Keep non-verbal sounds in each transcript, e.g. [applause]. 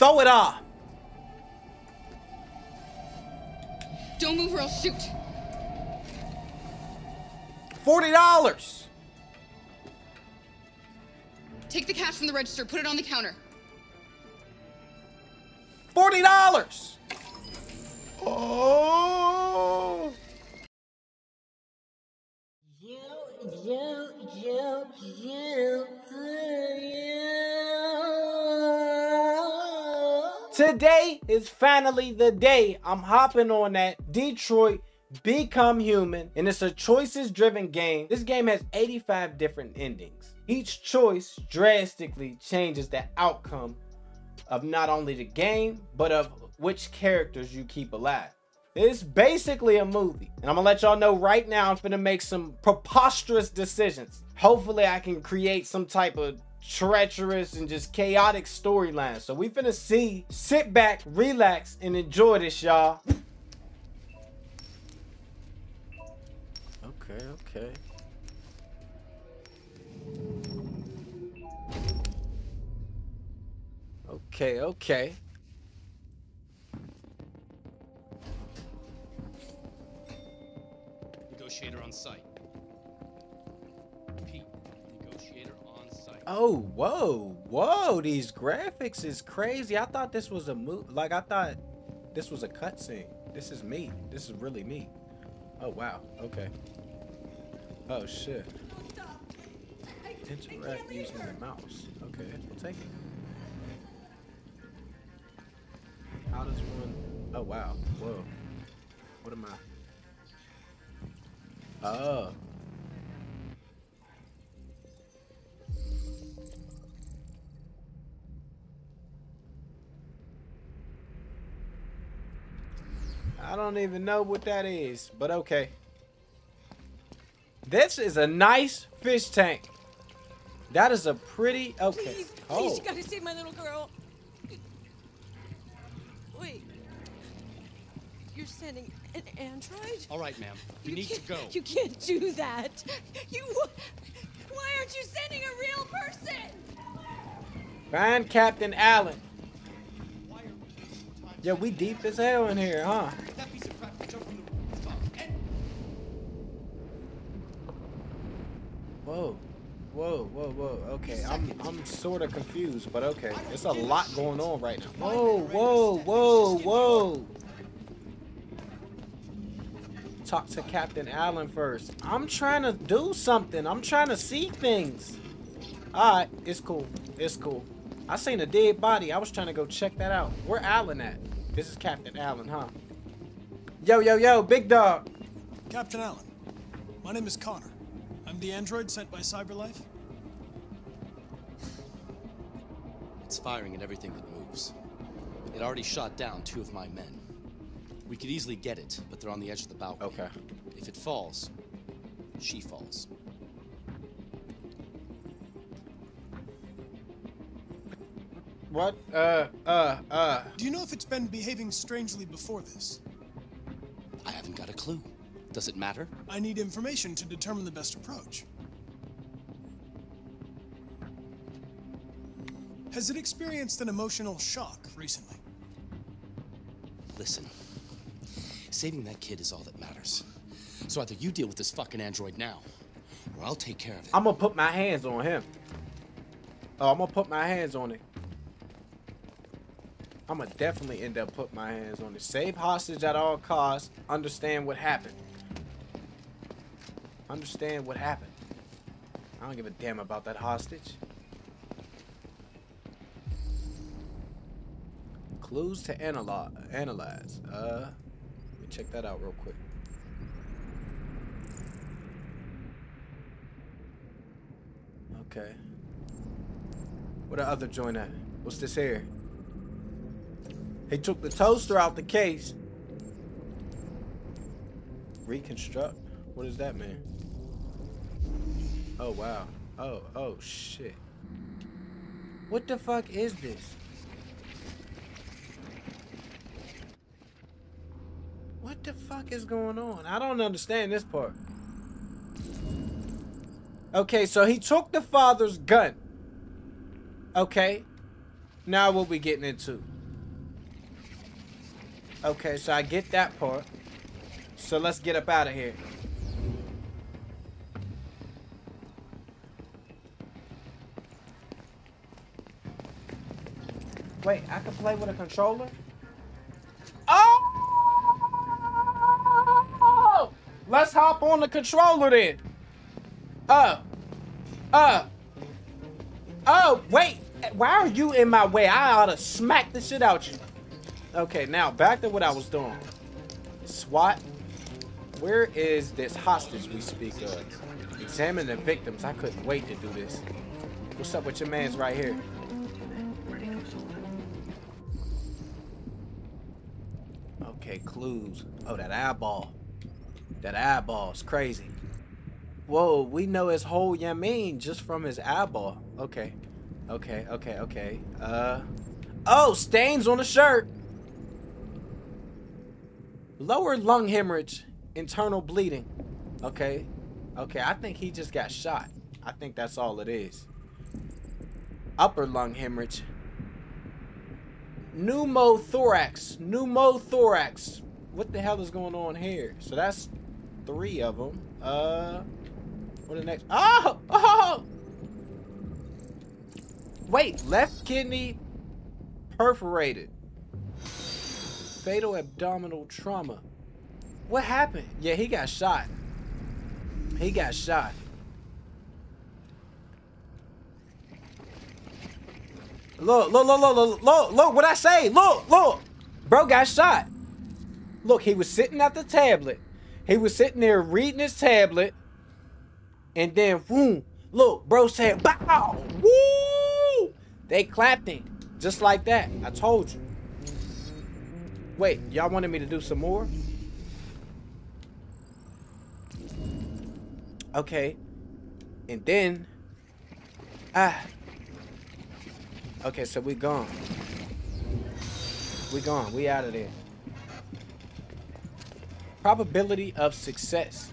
Throw it off. Don't move or I'll shoot. $40. Take the cash from the register, put it on the counter. $40. Oh. You, you, you, you, Today is finally the day I'm hopping on that Detroit Become Human, and it's a choices driven game. This game has 85 different endings. Each choice drastically changes the outcome of not only the game, but of which characters you keep alive. It's basically a movie. And I'm gonna let y'all know right now I'm gonna make some preposterous decisions. Hopefully I can create some type of treacherous and just chaotic storyline. So we finna see, sit back, relax, and enjoy this, y'all. Okay, okay. Okay, okay. Negotiator on site. Oh, whoa, whoa, these graphics is crazy. I thought this was a move. Like, I thought this was a cutscene. This is me. This is really me. Oh, wow. Okay. Oh, shit. Interact using the mouse. Okay, we'll take it. How does one... Oh, wow. Whoa. What am I... Oh. I don't even know what that is, but okay. This is a nice fish tank. That is a pretty okay. Please, please, oh, you gotta save my little girl. Wait. You're sending an android? All right, ma'am. We You need to go. You can't do that. You. Why aren't you sending a real person? find Captain Allen. Yeah, we deep as hell in here, huh? That piece of crap can jump from the rooftop. And Whoa. Whoa, whoa, whoa. Okay, I'm I'm sort of confused, but okay. There's a lot going on right now. Whoa, whoa, whoa, whoa. Talk to Captain Allen first. I'm trying to do something. I'm trying to see things. Alright, it's cool. It's cool. I seen a dead body. I was trying to go check that out. Where Allen at? This is Captain Allen, huh? Yo, yo, yo, big dog. Captain Allen, my name is Connor. I'm the android sent by CyberLife. it's firing at everything that moves. It already shot down two of my men. We could easily get it, but they're on the edge of the balcony. Okay. If it falls, she falls. What? Uh, uh, uh. Do you know if it's been behaving strangely before this? I haven't got a clue. Does it matter? I need information to determine the best approach. Has it experienced an emotional shock recently? Listen, saving that kid is all that matters. So either you deal with this fucking android now, or I'll take care of it. I'm gonna put my hands on him. Oh, I'm gonna put my hands on it. I'm gonna definitely end up putting my hands on it. Save hostage at all costs. Understand what happened. Understand what happened. I don't give a damn about that hostage. Clues to analyze. Analyze. Uh, let me check that out real quick. Okay. What the other joint at? What's this here? He took the toaster out the case. Reconstruct? What does that mean? Oh, wow. Oh, oh, shit. What the fuck is this? What the fuck is going on? I don't understand this part. Okay, so he took the father's gun. Okay. Now what we getting into? Okay, so I get that part. So let's get up out of here. Wait, I can play with a controller? Oh! Let's hop on the controller then. Uh. Uh. Oh, wait. Why are you in my way? I ought to smack the shit out you. Okay, now back to what I was doing. SWAT. Where is this hostage we speak of? Examine the victims. I couldn't wait to do this. What's up with your mans right here? Okay, clues. Oh, that eyeball. That eyeball's crazy. Whoa, we know his whole Yamin just from his eyeball. Okay. Okay, okay, okay. Uh Oh, stains on the shirt. Lower lung hemorrhage, internal bleeding. Okay. Okay, I think he just got shot. I think that's all it is. Upper lung hemorrhage. Pneumothorax. Pneumothorax. What the hell is going on here? So that's three of them. Uh, what the next? Oh! Oh! Wait, left kidney perforated. Fatal abdominal trauma. What happened? Yeah, he got shot. He got shot. Look, look, look, look, look, look, look, what I say? Look, look. Bro got shot. Look, he was sitting at the tablet. He was sitting there reading his tablet. And then, boom, look, bro said, bow, woo. They clapped him. Just like that. I told you. Wait, y'all wanted me to do some more? Okay. And then, ah, Okay, so we gone. We gone. We out of there. Probability of success.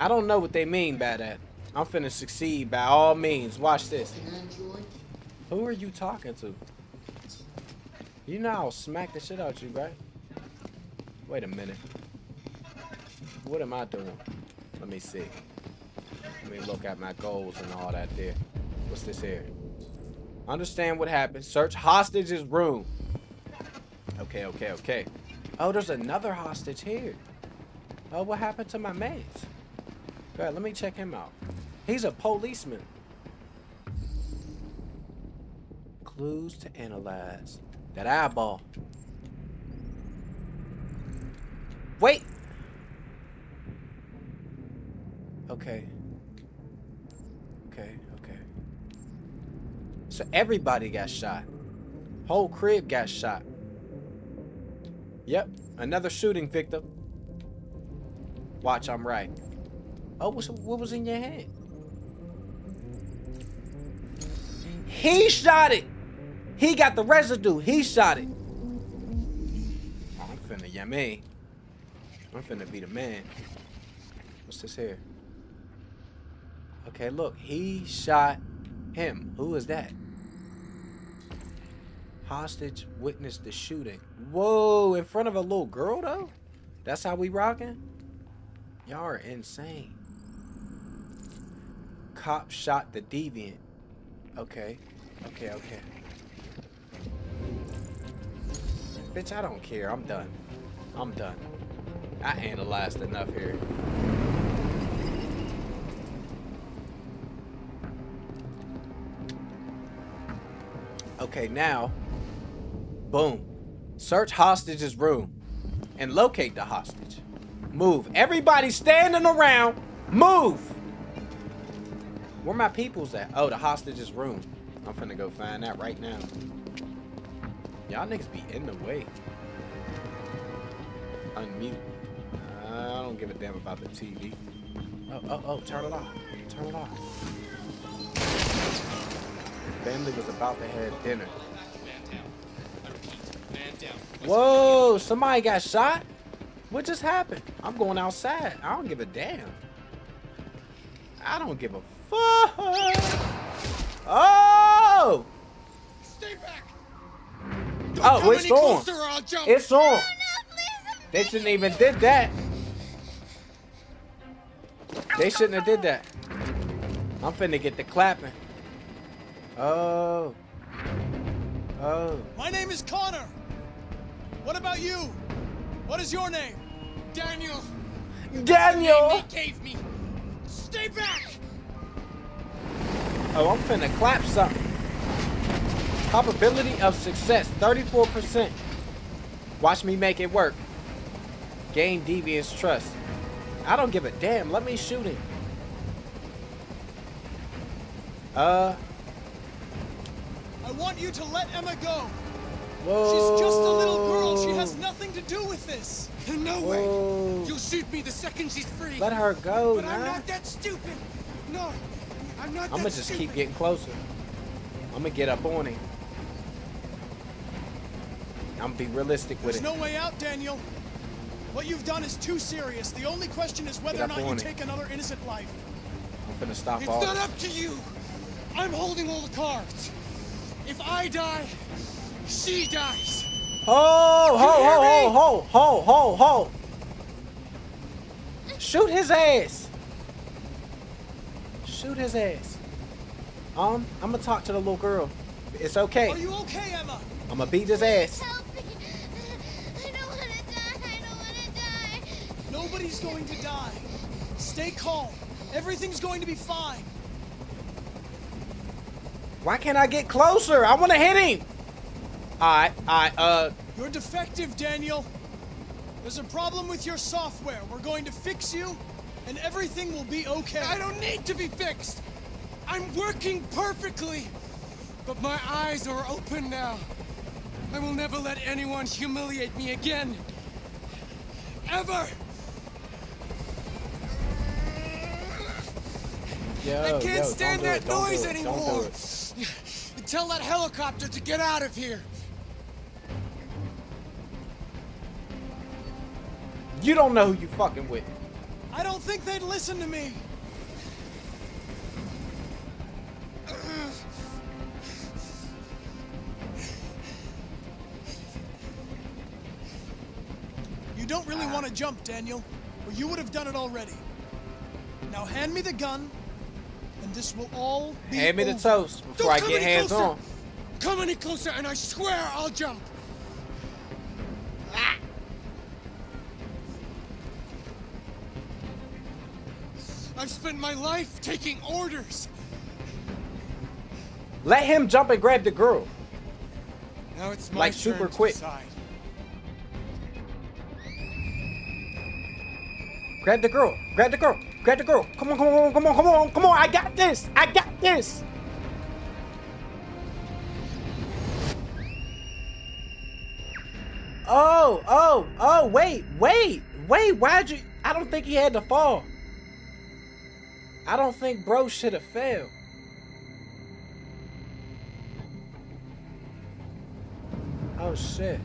I don't know what they mean by that. I'm finna succeed by all means. Watch this. Who are you talking to? You know I'll smack the shit out you, right? Wait a minute. What am I doing? Let me see. Let me look at my goals and all that there. What's this here? Understand what happened. Search hostage's room. Okay, okay, okay. Oh, there's another hostage here. Oh, what happened to my mate? Good, let me check him out. He's a policeman. Clues to analyze. That eyeball. Wait. Okay. Okay. Okay. So everybody got shot. Whole crib got shot. Yep, another shooting victim. Watch, I'm right. Oh, what was in your hand? He shot it. He got the residue. He shot it. Oh, I'm finna, yeah, me. I'm finna be the man. What's this here? Okay, look. He shot him. Who is that? Hostage witnessed the shooting. Whoa, in front of a little girl though? That's how we rocking? Y'all are insane. Cop shot the deviant. Okay. Okay, okay. Bitch, I don't care. I'm done. I'm done. I analyzed enough here. Okay, now Boom. Search hostage's room and locate the hostage. Move. Everybody standing around, move. Where my people's at? Oh, the hostage's room. I'm finna go find that right now. Y'all niggas be in the way. Unmute. I don't give a damn about the TV. Oh, oh, oh, turn it off. Turn it off. Family was about to have dinner. Whoa, somebody got shot? What just happened? I'm going outside. I don't give a damn. I don't give a fuck. Oh! Stay back. Oh, come it's any on. closer or I'll jump. It's on. They shouldn't even did that. They shouldn't have did that. I'm finna get the clapping. Oh. Oh. My name is Connor. What about you? What is your name? Daniel. Daniel! They gave me. Stay back. Oh, I'm finna clap something. Probability of success, 34%. Watch me make it work. Gain devious trust. I don't give a damn. Let me shoot him. Uh, I want you to let Emma go. whoa. She's just a little girl. She has nothing to do with this. No Whoa. way. You'll shoot me the second she's free. Let her go, But I'm not that stupid. No. I'm not I'm gonna just stupid. keep getting closer. I'm gonna get up on him. I'm gonna be realistic with There's it. no way out, Daniel. What you've done is too serious. The only question is whether or not you it. take another innocent life. I'm gonna stop It's all not up to you. I'm holding all the cards. If I die, she dies. Ho, ho, ho, ho, ho, ho, ho, ho. Shoot his ass. Shoot his ass. Um, I'm gonna talk to the little girl. It's okay. Are you okay, Emma? I'm gonna beat his ass. Nobody's going to die. Stay calm. Everything's going to be fine. Why can't I get closer? I wanna hit him. Alright, alright, uh, You're defective, Daniel. There's a problem with your software. We're going to fix you, and everything will be okay. I don't need to be fixed. I'm working perfectly. But my eyes are open now. I will never let anyone humiliate me again. Ever. Yo, I can't yo, stand that noise it, don't do anymore. [sighs] Tell that helicopter to get out of here. You don't know who you fucking with. I don't think they'd listen to me. [sighs] You don't really ah. want to jump, Daniel, or you would have done it already. Now hand me the gun, and this will all be Hand me the toast before Don't I get hands closer. on. Come any closer, and I swear I'll jump. Ah. I've spent my life taking orders. Let him jump and grab the girl. Now it's my Like super quick. decide. Grab the girl. Grab the girl. Grab the girl. Come on, come on, come on, come on, come on. I got this. I got this. Oh, oh, oh, wait, wait, wait. Why'd you? I don't think he had to fall. I don't think bro should have failed. Oh, shit.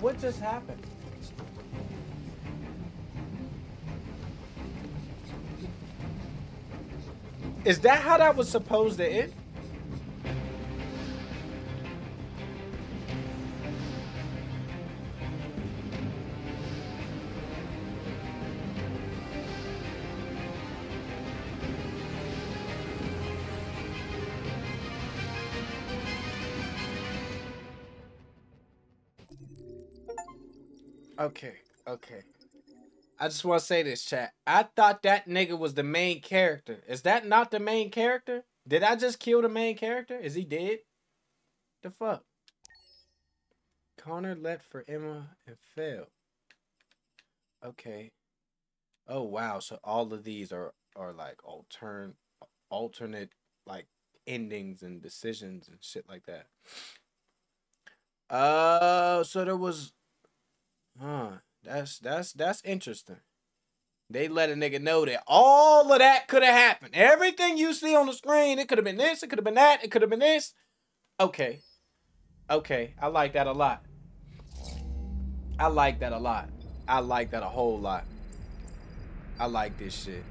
What just happened? Is that how that was supposed to end? Okay, okay. I just want to say this, chat. I thought that nigga was the main character. Is that not the main character? Did I just kill the main character? Is he dead? The fuck? Connor left for Emma and fell. Okay. Oh wow, so all of these are are like altern alternate like endings and decisions and shit like that. Uh so there was. That's that's that's interesting. They let a nigga know that all of that could have happened. Everything you see on the screen, it could have been this, it could have been that, it could have been this. Okay. Okay. I like that a lot. I like that a lot. I like that a whole lot. I like this shit.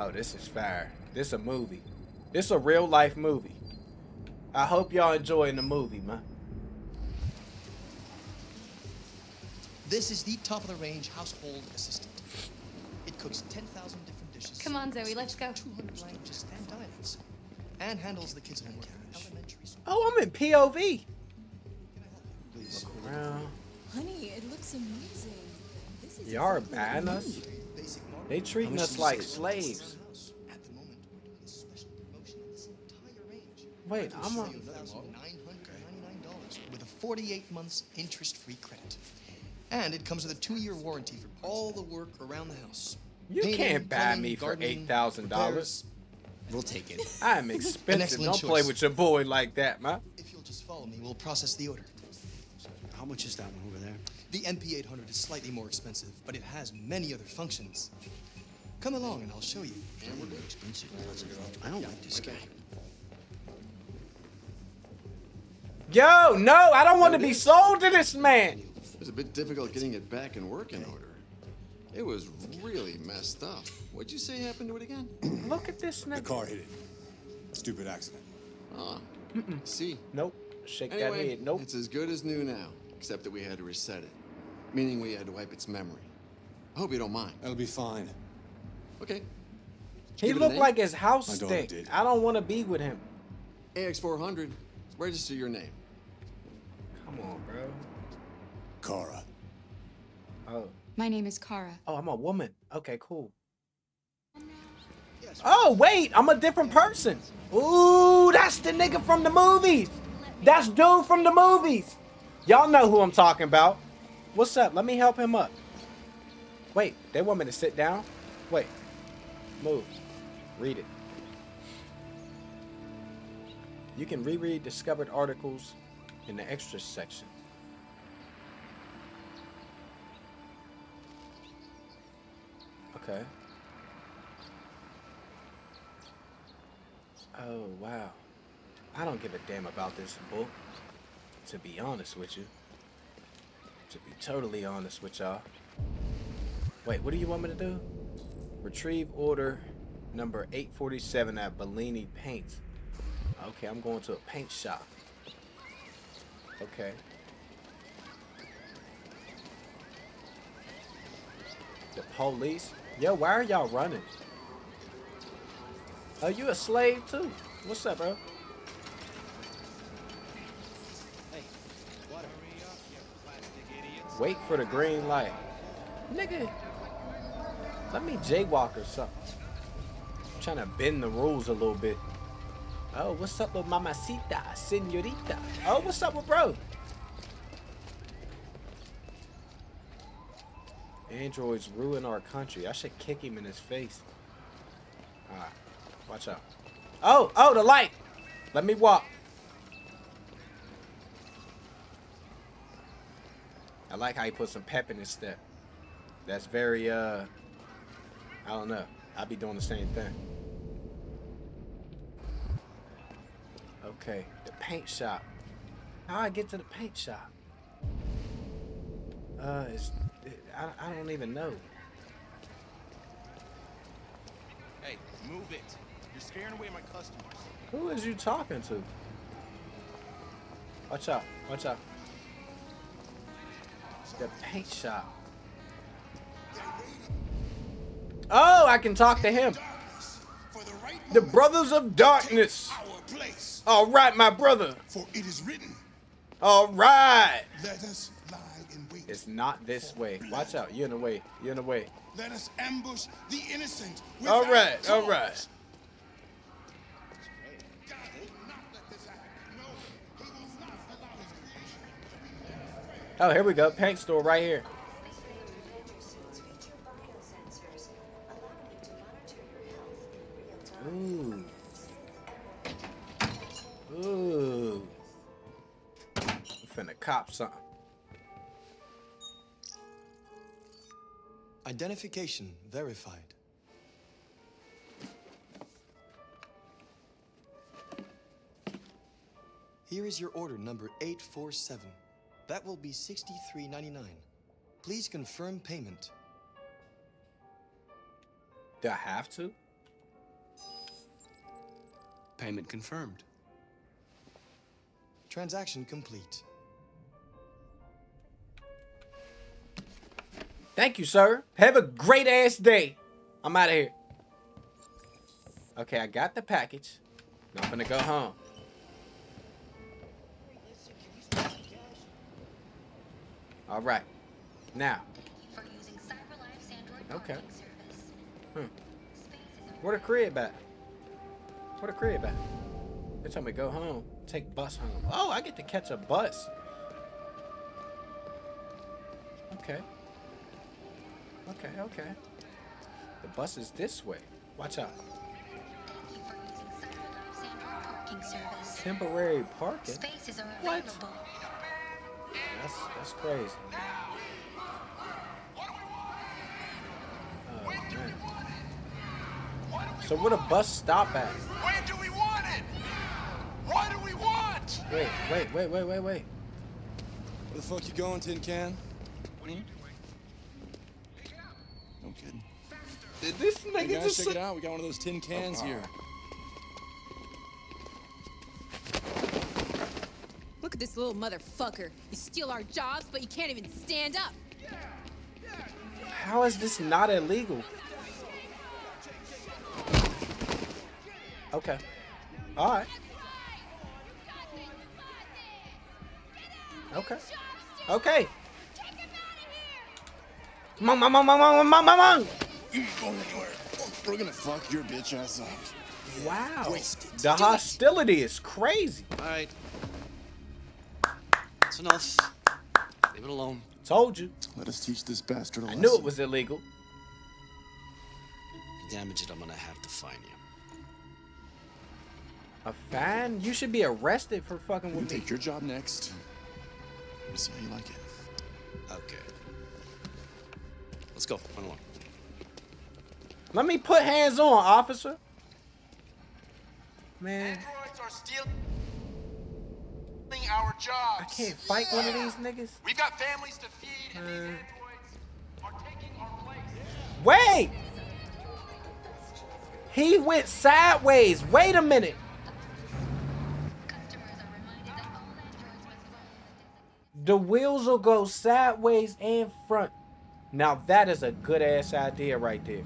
Oh, this is fire. This a movie. This a real life movie. I hope y'all enjoying the movie, man. This is the top of the range household assistant. It cooks 10,000 different dishes. Come on, Zoe, let's go. 200 languages and dialects. And handles the kids' homework from. Oh, I'm in POV. Please. Around. Honey, it looks amazing. This is Y'all are exactly buying us? need. Basic. They treating us like slaves. At the moment, we're doing a special promotion on this entire range. Wait, I'm a. $1,999 with a 48 months interest-free credit. And it comes with a two-year warranty for all the work around the house. You Painting, can't buy plumbing, me for gardening, eight thousand dollars. We'll take it. [laughs] I'm expensive. excellent Don't play with your boy like that, man. If you'll just follow me, we'll process the order. How much is that one over there? The MP800 is slightly more expensive, but it has many other functions. Come along and I'll show you. And we're good. Expensive. I don't like this guy. Yo, no, I don't want to be sold to this man. It was a bit difficult getting it back in working order. It was really messed up. What'd you say happened to it again? [clears throat] Look at this The car hit it. Stupid accident. Ah, see. Nope. Shake that head. Nope. it's as good as new now, except that we had to reset it, meaning we had to wipe its memory. I hope you don't mind. That'll be fine. Okay. He give it a looked like his house My daughter stink. did. I don't want to be with him. AX400. Register your name. Come on, bro. Kara. Oh. My name is Kara. Oh, I'm a woman. Okay, cool. Oh, wait, I'm a different person. Ooh, that's the nigga from the movies. That's dude from the movies. Y'all know who I'm talking about. What's up? Let me help him up. Wait, they want me to sit down? Wait. Move. Read it. You can reread discovered articles in the extras section. Okay. Oh, wow. I don't give a damn about this book, to be honest with you. To be totally honest with y'all. Wait, what do you want me to do? Retrieve order number 847 at Bellini Paints. Okay, I'm going to a paint shop. Okay. The police? Yo, why are y'all running? Are you a slave too? What's up, bro? Wait for the green light. Nigga, let me jaywalk or something. I'm trying to bend the rules a little bit. Oh, what's up with mamacita, senorita? Oh, what's up with bro? Androids ruin our country. I should kick him in his face. Alright, watch out. Oh, oh, the light! Let me walk. I like how he put some pep in his step. That's very, uh, I don't know. I'd be doing the same thing. Okay, the paint shop. How I get to the paint shop? Uh, it's, it, I, I don't even know. Hey, move it. You're scaring away my customers. Who is you talking to? Watch out, watch out. The paint shop. Oh, I can talk to him. The brothers of darkness. All right, my brother. For it is written, All right. let us lie in wait. It's not this way. Watch out. You're in the way. You're in the way. Let us ambush the innocent. All right, all right. God will not let this happen. No, he will not allow his creation. Oh, here we go. Paint store right here. Ooh. Ooh. I'm finna cop something. Identification verified. Here is your order number 847. That will be $63.99. Please confirm payment. Do I have to? Payment confirmed. Transaction complete. Thank you, sir. Have a great ass day. I'm out of here. Okay, I got the package. Now I'm gonna go home. All right. Now. Okay. Hmm. Where the crib at? Where the crib at? They told me go home. Take bus home. Oh, I get to catch a bus. Okay. Okay, okay. The bus is this way. Watch out. Temporary parking. Spaces are What? available. That's that's crazy. Oh. So where the bus stop at? Where do we want it? What do we want? Wait, wait, wait, wait, wait, wait. Where the fuck you going, Tin Can? No Did this Hey nigga guys, just check it out. We got one of those tin oh, cans here. Look at this little motherfucker. You steal our jobs, but you can't even stand up. How is this not illegal? Okay. All right. Okay. Okay. Come on, come on, come on, come on, come on. You ain't going anywhere. We're gonna fuck your bitch ass up. Wow. Wasted. The hostility is crazy. All right. That's enough. Leave it alone. Told you. Let us teach this bastard a I lesson. I knew it was illegal. You damage it, I'm gonna have to fine you. A fine? You should be arrested for fucking You with me. take your job next. Let me see how you like it. Okay. Let's go. Run along. Let me put hands on, officer. Man, Androids are stealing our jobs. I can't fight one of these niggas. We've got families to feed, and these Uh. androids are taking our place. Wait! He went sideways. Wait a minute. The wheels will go sideways and front. Now that is a good ass idea right there.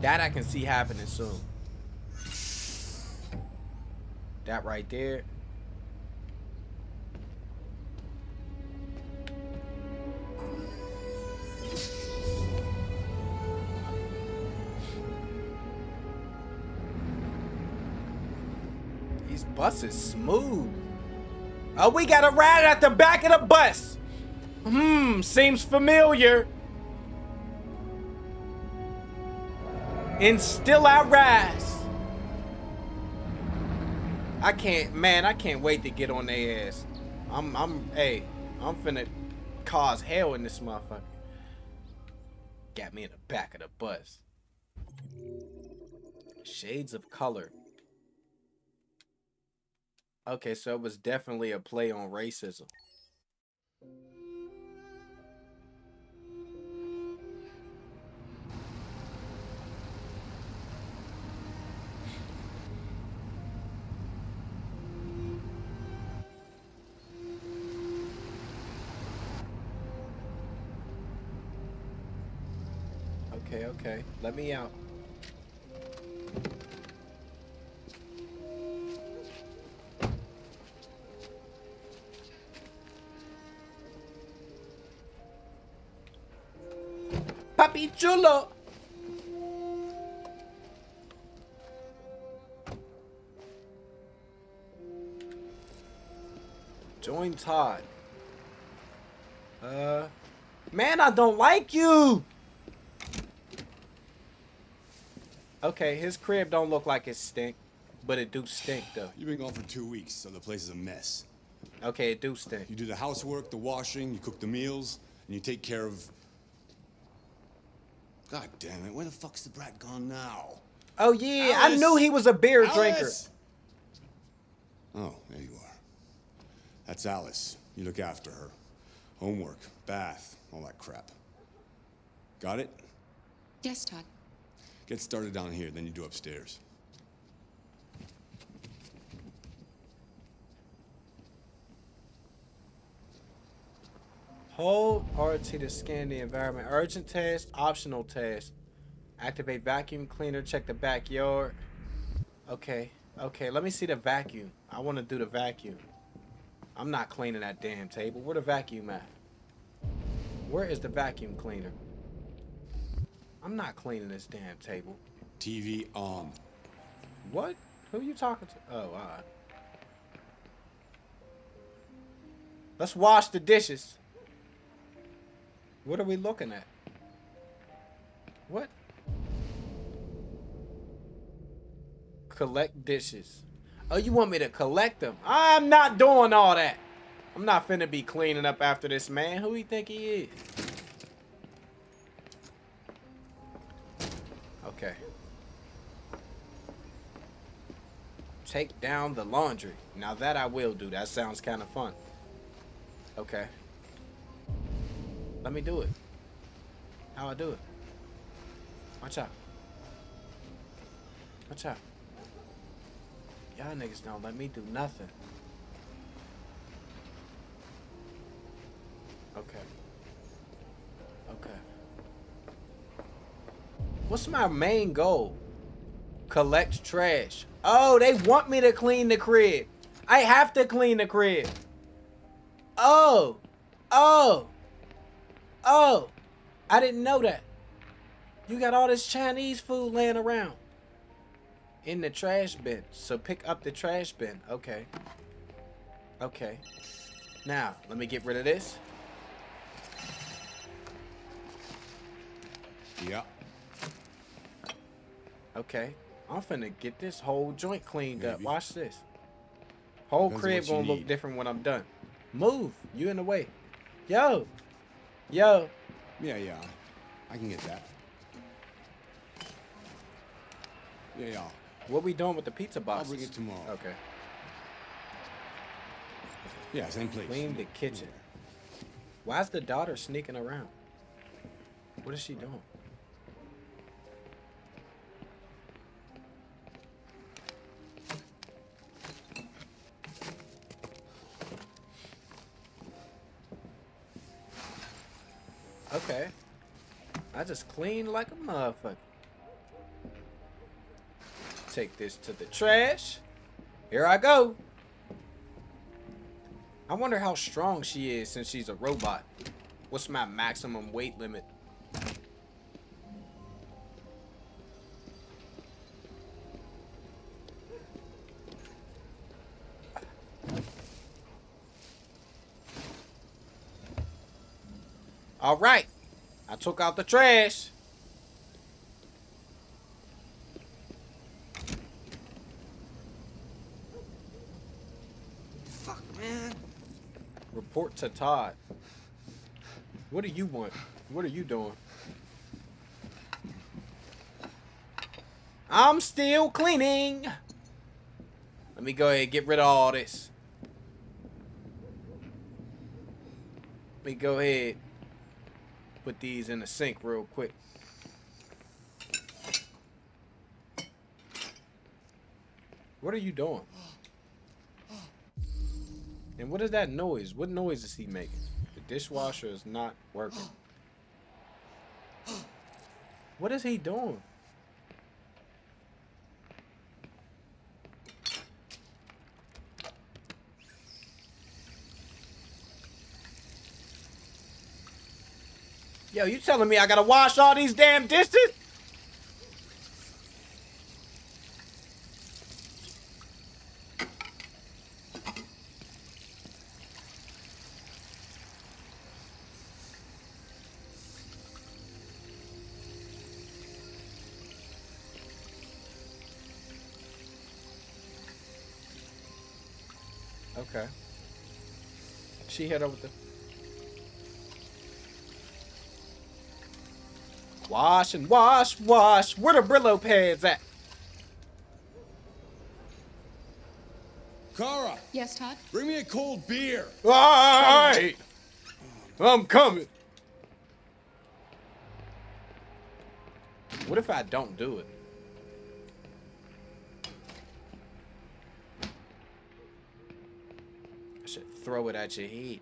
That I can see happening soon. That right there. These buses smooth. Oh, we got a ride at the back of the bus. Hmm, seems familiar. And still I rise. I can't, man, I can't wait to get on their ass. I'm, I'm, hey, I'm finna cause hell in this motherfucker. Got me in the back of the bus. Shades of color. Okay, so it was definitely a play on racism. Okay. Let me out. Papi chulo. Join Todd. Uh, man, I don't like you. Okay, his crib don't look like it stink, but it do stink though. You've been gone for two weeks, so the place is a mess. Okay, it do stink. You do the housework, the washing, you cook the meals, and you take care of. God damn it! Where the fuck's the brat gone now? Oh yeah, I knew he was a beer drinker. Oh, there you are. That's Alice. You look after her. Homework, bath, all that crap. Got it? Yes, Todd. Get started down here, then you do upstairs. Hold RT to scan the environment. Urgent task, optional task. Activate vacuum cleaner, check the backyard. Okay, okay, let me see the vacuum. I want to do the vacuum. I'm not cleaning that damn table. Where the vacuum at? Where is the vacuum cleaner? I'm not cleaning this damn table. TV on. What? Who are you talking to? Oh, alright. Let's wash the dishes. What are we looking at? What? Collect dishes. Oh, you want me to collect them? I'm not doing all that. I'm not finna be cleaning up after this man. Who he think he is? Take down the laundry. Now that I will do. That sounds kind of fun. Okay. Let me do it. How I do it? Watch out. Watch out. Y'all niggas don't let me do nothing. Okay. Okay. What's my main goal? Collect trash. Oh, they want me to clean the crib. I have to clean the crib. Oh. Oh. Oh. I didn't know that. You got all this Chinese food laying around. In the trash bin. So pick up the trash bin. Okay. Okay. Now, let me get rid of this. Yeah. Okay. I'm finna get this whole joint cleaned up. Watch this. Whole Depends crib gonna look different when I'm done. Move. You in the way. Yo. Yo. Yeah, yeah. I can get that. Yeah, yeah. What we doing with the pizza I'll boxes? bring it tomorrow. Okay. Yeah, same place. Clean the kitchen. Why's the daughter sneaking around? What is she doing? Okay. I just clean like a motherfucker. Take this to the trash. Here I go. I wonder how strong she is since she's a robot. What's my maximum weight limit? All right. I took out the trash. Fuck, man. Report to Todd. What do you want? What are you doing? I'm still cleaning. Let me go ahead and get rid of all this. Let me go ahead. Put these in the sink real quick. What are you doing? And what is that noise? What noise is he making? The dishwasher is not working. What is he doing? Yo, you telling me I gotta wash all these damn dishes? Okay. She hit over the. Wash and wash, wash. Where the Brillo pads at? Kara, Yes, Todd? bring me a cold beer. All right. I'm coming. What if I don't do it? I should throw it at your head.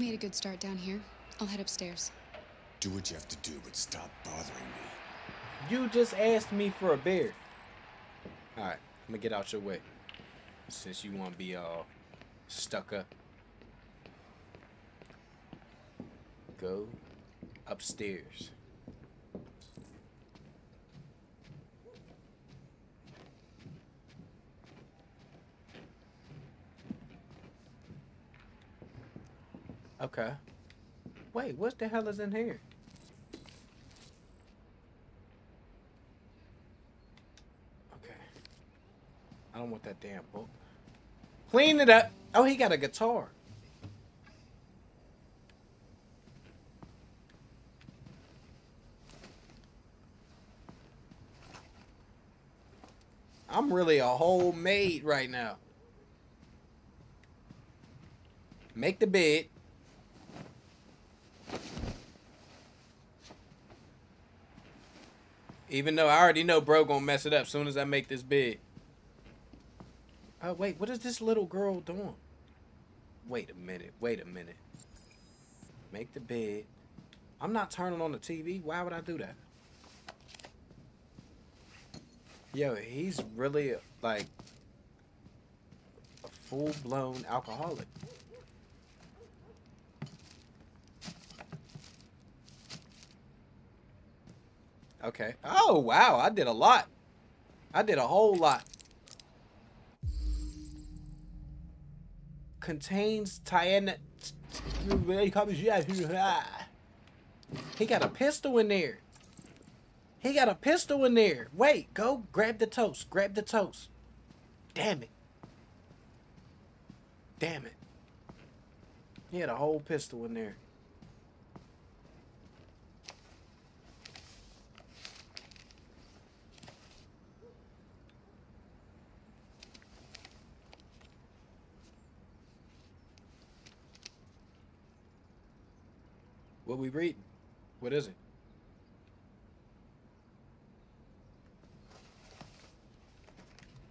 I've made a good start down here. I'll head upstairs. Do what you have to do, but stop bothering me. You just asked me for a beer. Alright, I'm gonna get out your way. Since you wanna be all stuck up. Go upstairs. Okay. Wait, what the hell is in here? Okay. I don't want that damn book. Clean it up. Oh, he got a guitar. I'm really a whole maid right now. Make the bed. Even though I already know bro gonna mess it up soon as I make this bed. Oh wait, what is this little girl doing? Wait a minute, wait a minute. Make the bed. I'm not turning on the TV. Why would I do that? Yo, he's really like a full-blown alcoholic. Okay. Oh, wow. I did a lot. I did a whole lot. Contains Tiana. He got a pistol in there. He got a pistol in there. Wait, go grab the toast. Grab the toast. Damn it. Damn it. He had a whole pistol in there. What we reading? What is it?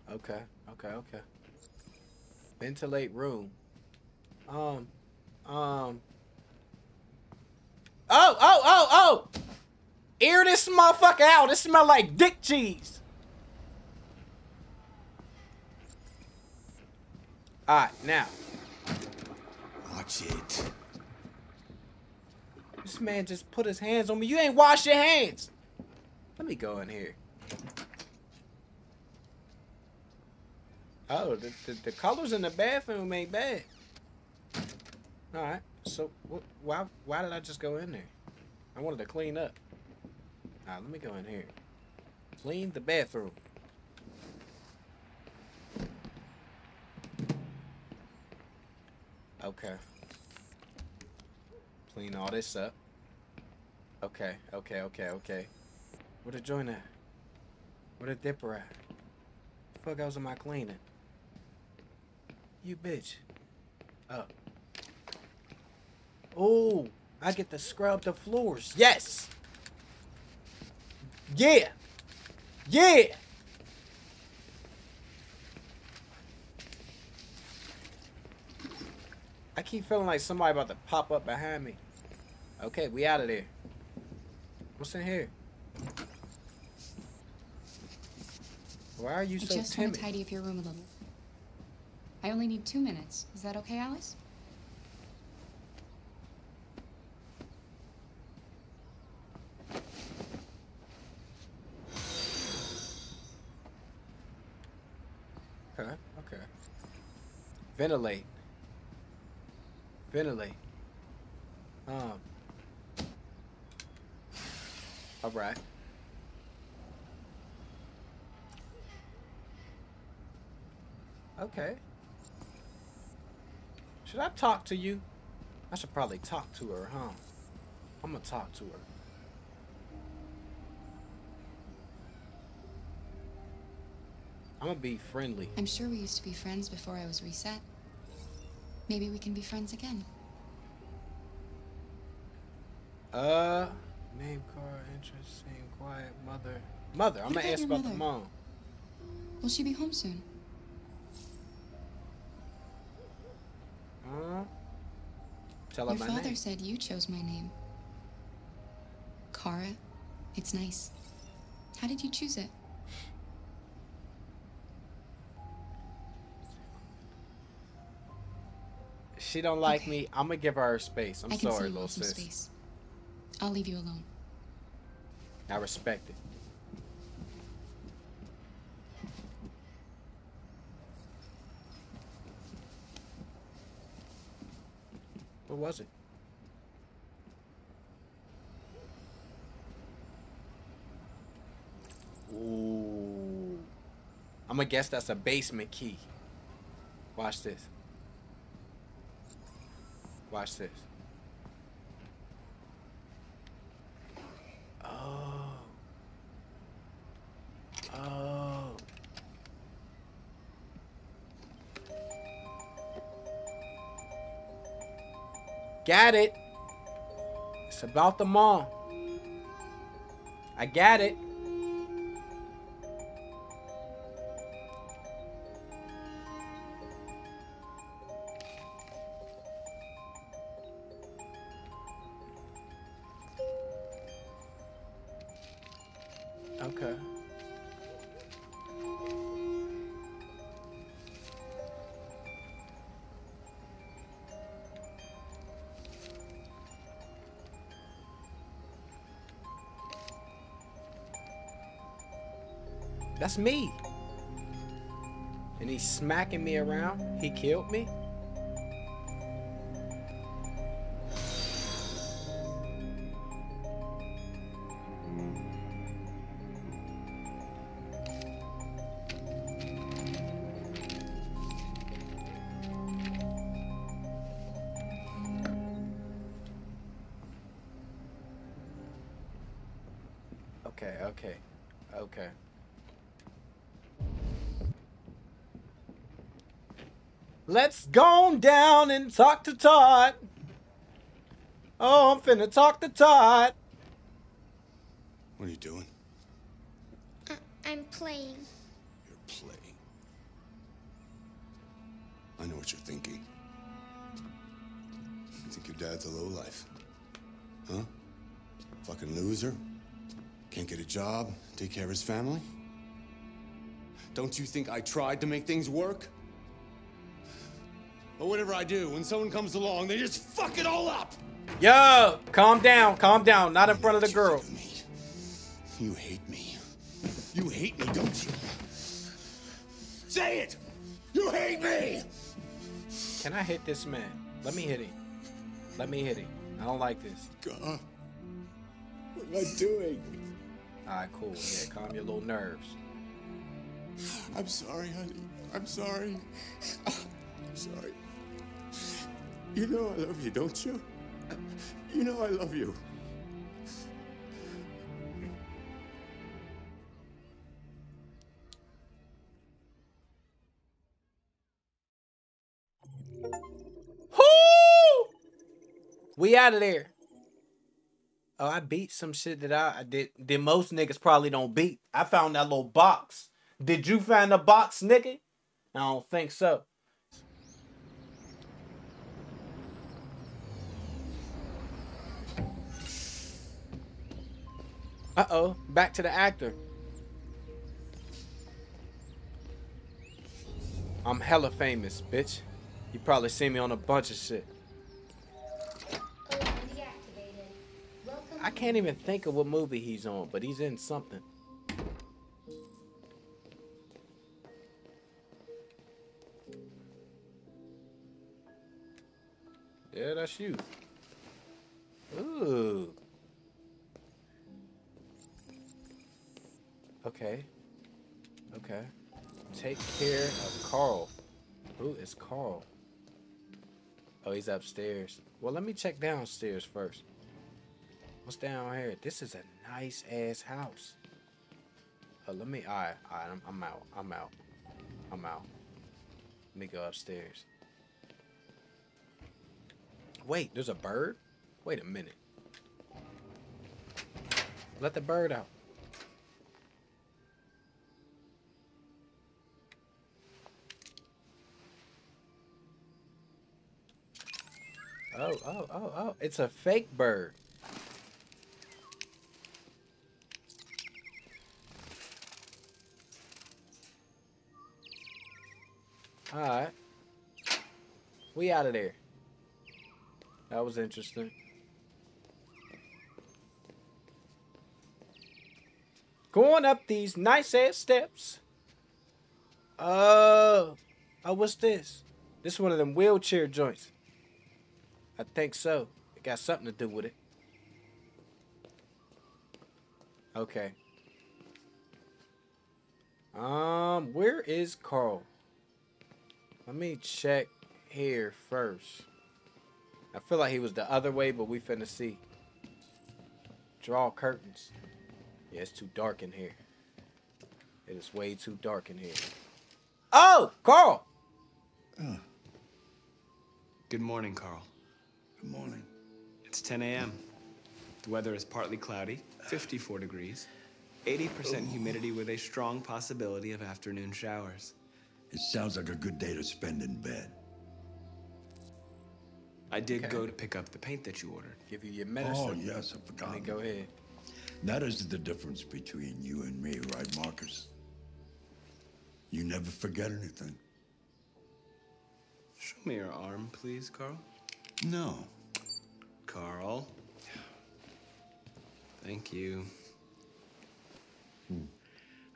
Okay, okay, okay. Ventilate room. Um, um. Oh, oh, oh, oh! Air this motherfucker out. It smell like dick cheese. Alright, now. Watch it. Man just put his hands on me. You ain't wash your hands. Let me go in here. Oh, the, the, the colors in the bathroom ain't bad. All right. So wh why why did I just go in there? I wanted to clean up. All right, let me go in here. Clean the bathroom. Okay. Clean all this up. Okay, okay, okay, okay. Where the joint at? Where the dipper at? The fuck else am I cleaning? You bitch. Oh. Oh, I get to scrub the floors. Yes. Yeah. Yeah. I keep feeling like somebody about to pop up behind me. Okay, we out of there. What's in here? Why are you I so just want to tidy up your room a little. I only need two minutes. Is that okay, Alice? Okay, okay. Ventilate. Ventilate. Um. All right. Okay. Should I talk to you? I should probably talk to her, huh? I'm gonna talk to her. I'm gonna be friendly. I'm sure we used to be friends before I was reset. Maybe we can be friends again. Uh, name, car, interesting, quiet, mother. Mother. I'm What gonna ask your about the mom. Will she be home soon? Uh, tell her Your my father name. said you chose my name. Kara. It's nice. How did you choose it? She don't like me. I'm gonna give her her space. I'm I can see sorry, you little want some sis. space. I'll leave you alone. I respect it. What was it? Ooh. I'm gonna guess that's a basement key. Watch this. Watch this. Got it. It's about the mom. I got it. Okay. That's me. And he's smacking me around. He killed me. Let's go on down and talk to Todd. Oh, I'm finna talk to Todd. What are you doing? I- I'm playing. You're playing. I know what you're thinking. You think your dad's a lowlife? Huh? Fucking loser? Can't get a job, take care of his family? Don't you think I tried to make things work? Whatever I do, when someone comes along, they just fuck it all up! Yo, calm down, calm down. Not in front of the girl. You hate me. You hate me, don't you? Say it! You hate me! Can I hit this man? Let me hit him. Let me hit him. I don't like this. God. What am I doing? Alright, cool. Yeah, calm your little nerves. I'm sorry, honey. I'm sorry. I'm sorry. You know I love you, don't you? You know I love you. We out of there. Oh, I beat some shit that I, I did. That most niggas probably don't beat. I found that little box. Did you find the box, nigga? I don't think so. Uh oh, back to the actor. I'm hella famous, bitch. You probably see me on a bunch of shit. I can't even think of what movie he's on, but he's in something. Yeah, that's you. Ooh. Okay. Okay. Take care of Carl. Who is Carl? Oh, he's upstairs. Well, let me check downstairs first. What's down here? This is a nice ass house. Oh, let me. All right, all right. I'm, I'm out. I'm out. I'm out. Let me go upstairs. Wait, there's a bird? Wait a minute. Let the bird out. Oh, oh, oh, oh. It's a fake bird. Alright. We out of there. That was interesting. Going up these nice ass steps. Uh, oh, what's this? This is one of them wheelchair joints. I think so. It got something to do with it. Okay. Um, where is Carl? Let me check here first. I feel like he was the other way, but we finna see. Draw curtains. Yeah, it's too dark in here. It is way too dark in here. Oh, Carl! Good morning, Carl. Good morning. It's 10 a.m. The weather is partly cloudy, 54 degrees, 80% humidity with a strong possibility of afternoon showers. It sounds like a good day to spend in bed. I did Okay. go to pick up the paint that you ordered. Give you your oh, medicine. Oh, yes, I forgot. Let me go ahead. That is the difference between you and me, right, Marcus? You never forget anything. Show me your arm, please, Carl. No. Carl. Thank you. Hmm.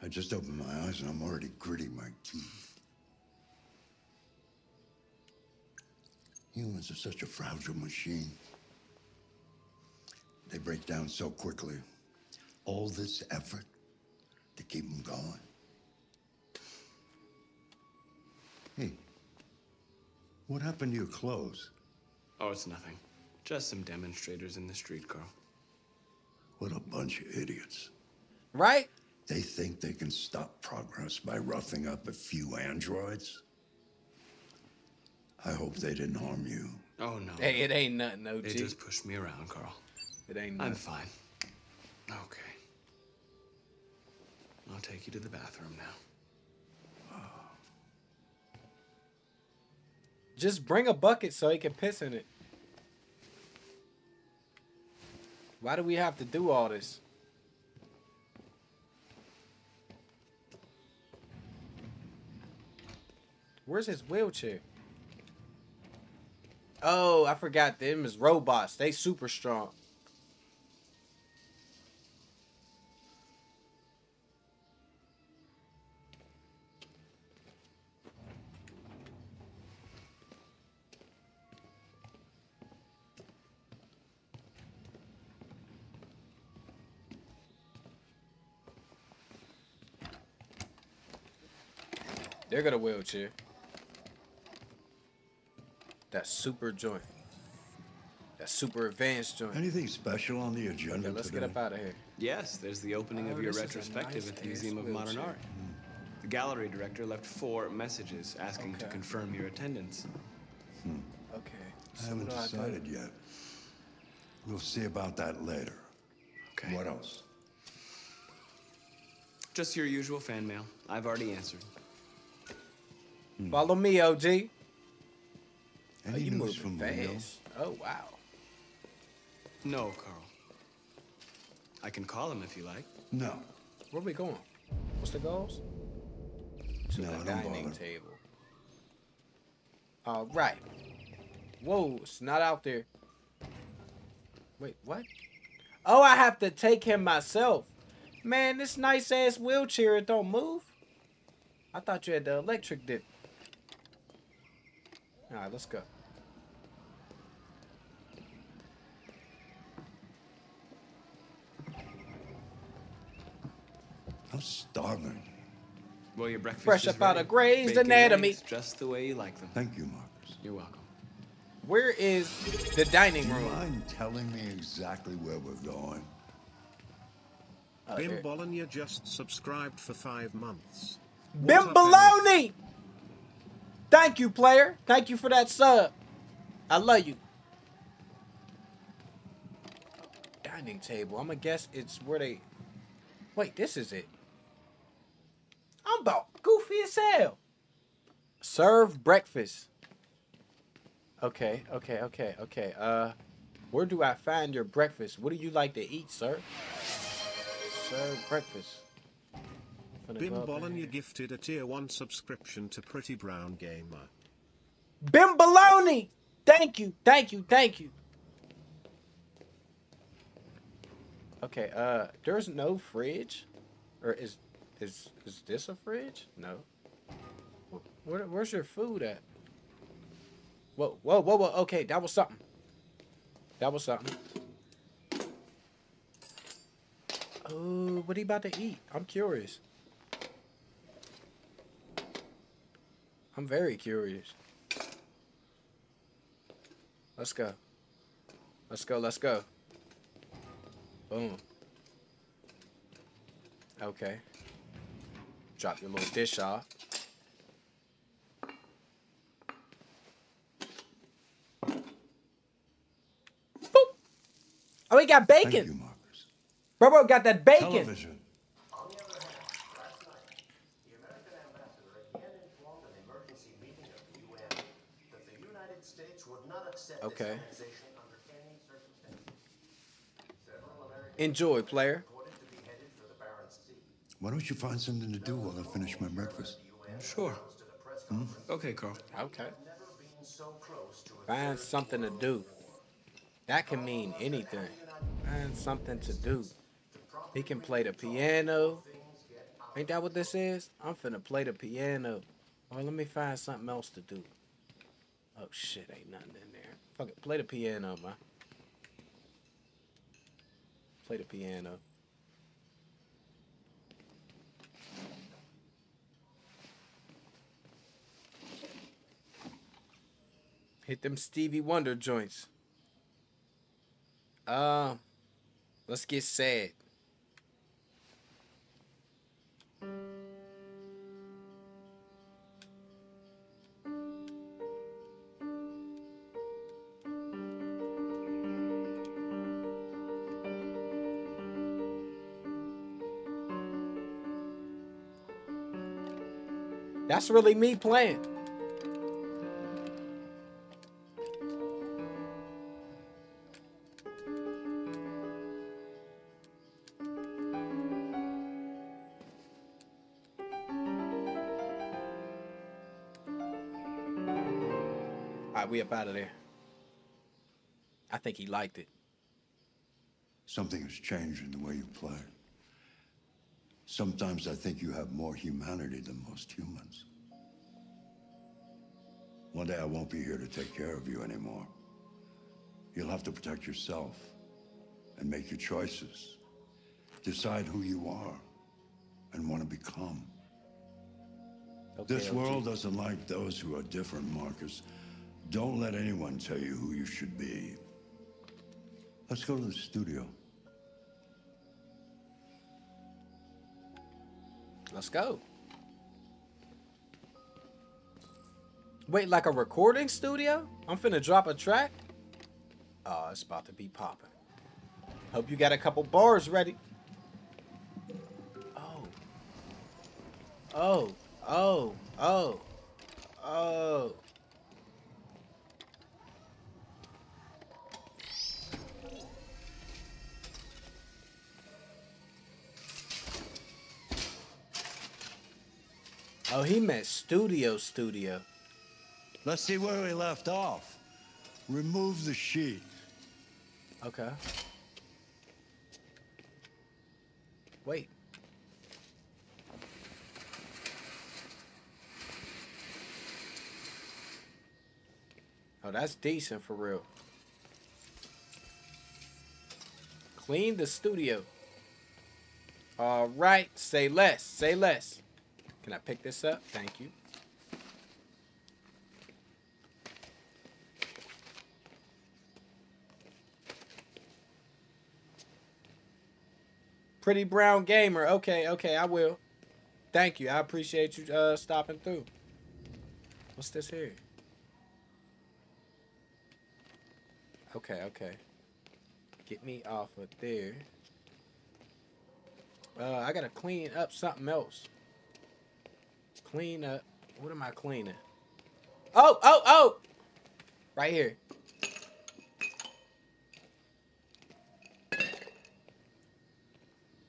I just opened my eyes and I'm already gritting my teeth. Humans are such a fragile machine. They break down so quickly. All this effort to keep them going. Hey, what happened to your clothes? Oh, it's nothing. Just some demonstrators in the street, Carl. What a bunch of idiots. Right? They think they can stop progress by roughing up a few androids. I hope they didn't harm you. Oh, no. Hey, it ain't nothing, OG. They just pushed me around, Carl. It ain't nothing. I'm fine. Okay. I'll take you to the bathroom now. Just bring a bucket so he can piss in it. Why do we have to do all this? Where's his wheelchair? Oh, I forgot them is robots. They super strong. They're got a wheelchair. That super joint. That super advanced joint. Anything special on the agenda Yeah, let's today? get up out of here. Yes, there's the opening Oh, of your this is a retrospective at the Museum of Modern wheelchair. Art. The gallery director left four messages asking to confirm your attendance. Hmm. Okay. I haven't what do I decided yet. We'll see about that later. Okay. What else? Just your usual fan mail. I've already answered. Mm. Follow me, OG. Oh, Any you news moving from Leo? fast. Oh wow. No, Carl. I can call him if you like. No. Where are we going? What's the goals? To No, the don't dining bother. table. All right. Whoa, it's not out there. Wait, what? Oh, I have to take him myself. Man, this nice ass wheelchair it don't move. I thought you had the electric dip. All right, let's go. I'm starving. Well, your breakfast Fresh up out ready. of Grey's Bacon and Anatomy. eggs, just the way you like them. Thank you, Marcus. You're welcome. Where is the dining room? Do you room? mind telling me exactly where we're going? Oh, Bim there- Bologna just subscribed for five months. Bim What up, Baloney! Thank you, player. Thank you for that sub. I love you. Dining table. I'm gonna guess it's where they. Wait, this is it. I'm about goofy as hell. Serve breakfast. Okay, okay, okay, okay. Uh, where do I find your breakfast? What do you like to eat, sir? Serve breakfast. Finna Bim go Bologna gifted a tier 1 subscription to Pretty Brown Gamer. Bim Baloney. Thank you, thank you, thank you. Okay, uh, there's no fridge, or is is is this a fridge? No. Where, where's your food at? Whoa, whoa, whoa, whoa. Okay, that was something. That was something. Oh, what he about to eat? I'm curious. I'm very curious. Let's go. Let's go, let's go. Boom. Okay. Drop your little dish off. Boop. Oh, we got bacon. Thank you, Marcus. Bro, bro, got that bacon. Television. Okay. Enjoy, player. Why don't you find something to do while I finish my breakfast? Sure. Hmm? Okay, Carl. Okay. Find something to do. That can mean anything. Find something to do. He can play the piano. Ain't that what this is? I'm finna play the piano. Or let me find something else to do. Oh shit, ain't nothing in there. Fuck it, play the piano, man. Play the piano. Hit them Stevie Wonder joints. Uh, let's get sad. That's really me playing. All right, we up out of there. I think he liked it. Something has changed in the way you play. Sometimes I think you have more humanity than most humans. One day I won't be here to take care of you anymore. You'll have to protect yourself and make your choices. Decide who you are and want to become. this OG. world doesn't like those who are different, Marcus. Don't let anyone tell you who you should be. Let's go to the studio. Let's go. Wait, like a recording studio? I'm finna drop a track? Oh, it's about to be popping. Hope you got a couple bars ready. Oh. Oh. Oh. Oh. Oh. Oh, he meant studio studio. Let's see where we left off. Remove the sheet. Okay. Wait. Oh, that's decent for real. Clean the studio. All right, say less, say less. Can I pick this up? Thank you. Pretty brown gamer. Okay, okay, I will. Thank you. I appreciate you uh, stopping through. What's this here? Okay, okay. Get me off of there. Uh, I gotta clean up something else. Clean up. What am I cleaning? Oh, oh, oh! Right here.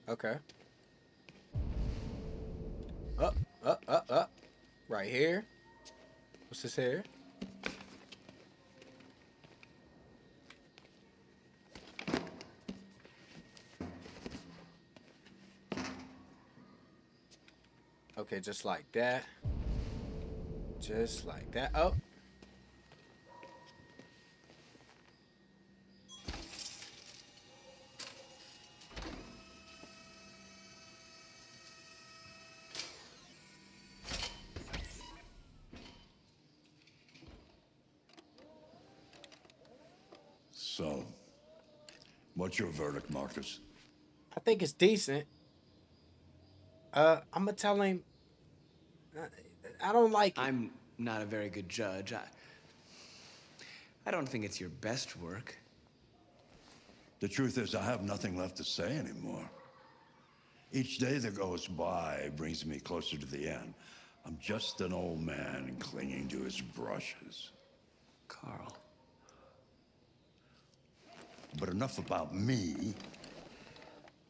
Okay. Up, up, up, up. Right here. What's this here? Okay, just like that. Just like that. Oh. So, what's your verdict, Marcus? I think it's decent. Uh, I'm gonna tell him. I don't like. I'm not a very good judge. I, I don't think it's your best work. The truth is, I have nothing left to say anymore. Each day that goes by brings me closer to the end. I'm just an old man clinging to his brushes. Carl. But enough about me.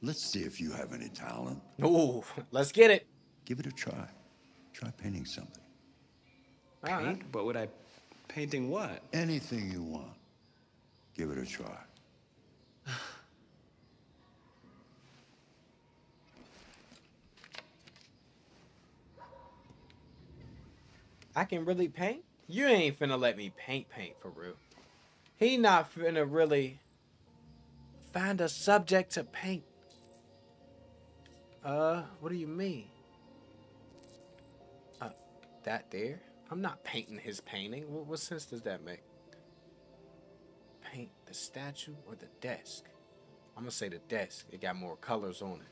Let's see if you have any talent. Ooh, let's get it. Give it a try. Try painting something. Paint? What would I? Painting what? Anything you want. Give it a try. [sighs] I can really paint? You ain't finna let me paint paint for real. He not finna really find a subject to paint. Uh, what do you mean? That there? I'm not painting his painting. What, what sense does that make? Paint the statue or the desk? I'm gonna say the desk. It got more colors on it.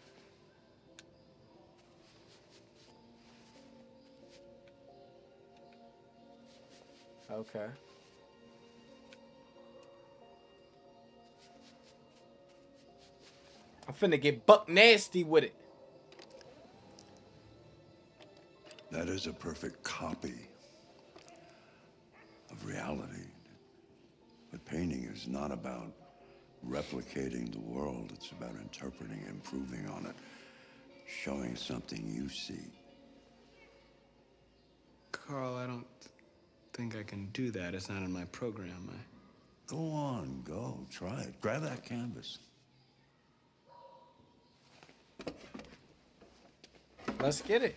Okay. I'm finna get buck nasty with it. That is a perfect copy of reality. But painting is not about replicating the world, it's about interpreting, improving on it, showing something you see. Carl, I don't think I can do that. It's not in my program. I... Go on, go, try it. Grab that canvas. Let's get it.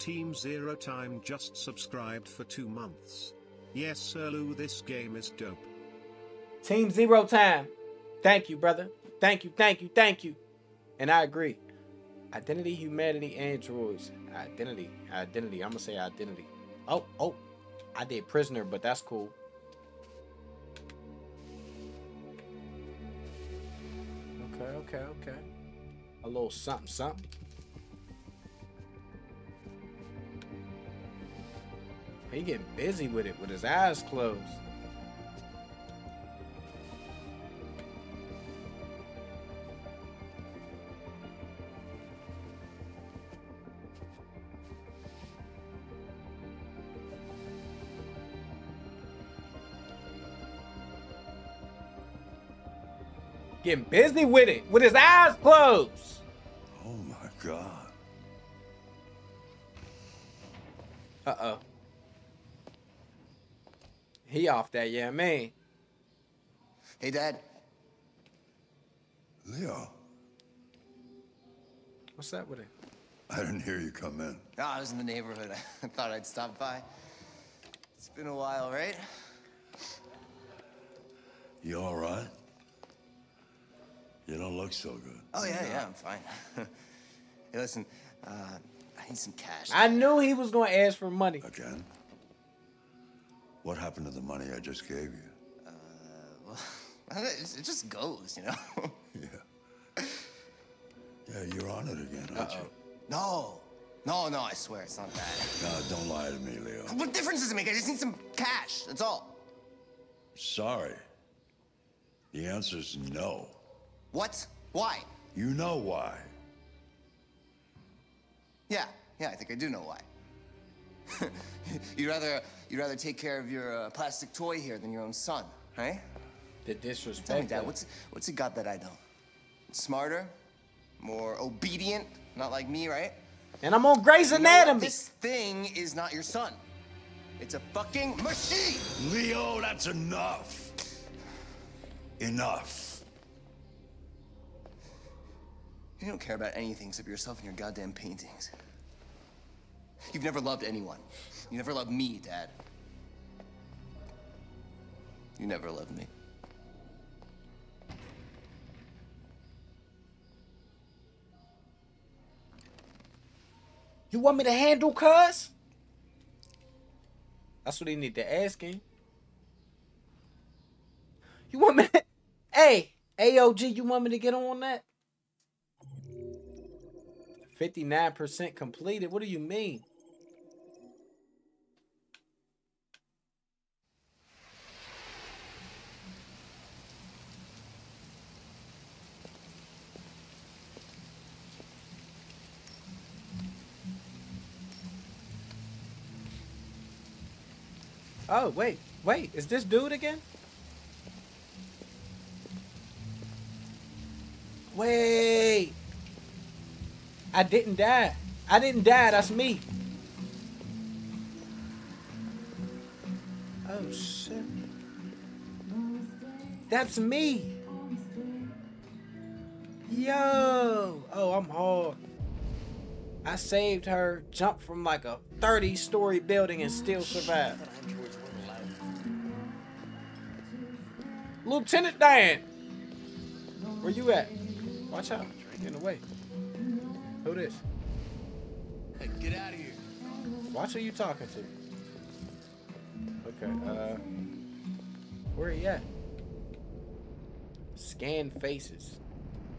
Team Zero Time just subscribed for two months. Yes, Sir Lou, this game is dope. Team Zero Time. Thank you, brother. Thank you, thank you, thank you. And I agree. Identity, humanity, androids. Identity, identity. I'm gonna say identity. Oh, oh. I did prisoner, but that's cool. Okay, okay, okay. A little something, something. He getting busy with it with his eyes closed. Getting busy with it with his eyes closed. Oh my God. Uh oh. He off that, yeah, man. Hey, Dad. Leo, What's that with it? I didn't hear you come in. No, I was in the neighborhood. [laughs] I thought I'd stop by. It's been a while, right? You all right? You don't look so good. Oh yeah, yeah, I'm fine. [laughs] hey, listen, uh, I need some cash. I knew he was gonna ask for money. Again? What happened to the money I just gave you? Uh, [laughs] Well, [laughs] it just goes, you know. [laughs] Yeah, Yeah, you're on it again, aren't you? no, no, no, I swear it's not that. No, don't lie to me, Leo. What difference does it make? I just need some cash. That's all. Sorry. The answer's no. What? Why? You know why. Yeah, yeah, I think I do know why. [laughs] you'd rather you'd rather take care of your uh, plastic toy here than your own son, right? The disrespect. Tell me, Dad, what's what's he got that I don't? Smarter, more obedient, not like me, right? And I'm on Grey's You know? Anatomy. This thing is not your son. It's a fucking machine. Leo, that's enough. Enough. You don't care about anything except yourself and your goddamn paintings. You've never loved anyone. You never loved me, Dad. You never loved me. You want me to handle cuz? That's what he need to ask him. You want me to... Hey, AOG, you want me to get on that? 59% completed. What do you mean? Oh, wait. Wait, is this dude again? Wait. I didn't die. I didn't die. That's me. Oh, shit. That's me. Yo. Oh, I'm hard. I saved her, jumped from like a 30 story building and still survived. Lieutenant Dan! Where you at? Watch out. Get in the way. Who this? Hey, get out of here. Watch who you talking to. Okay, uh. Where he at? Scan faces.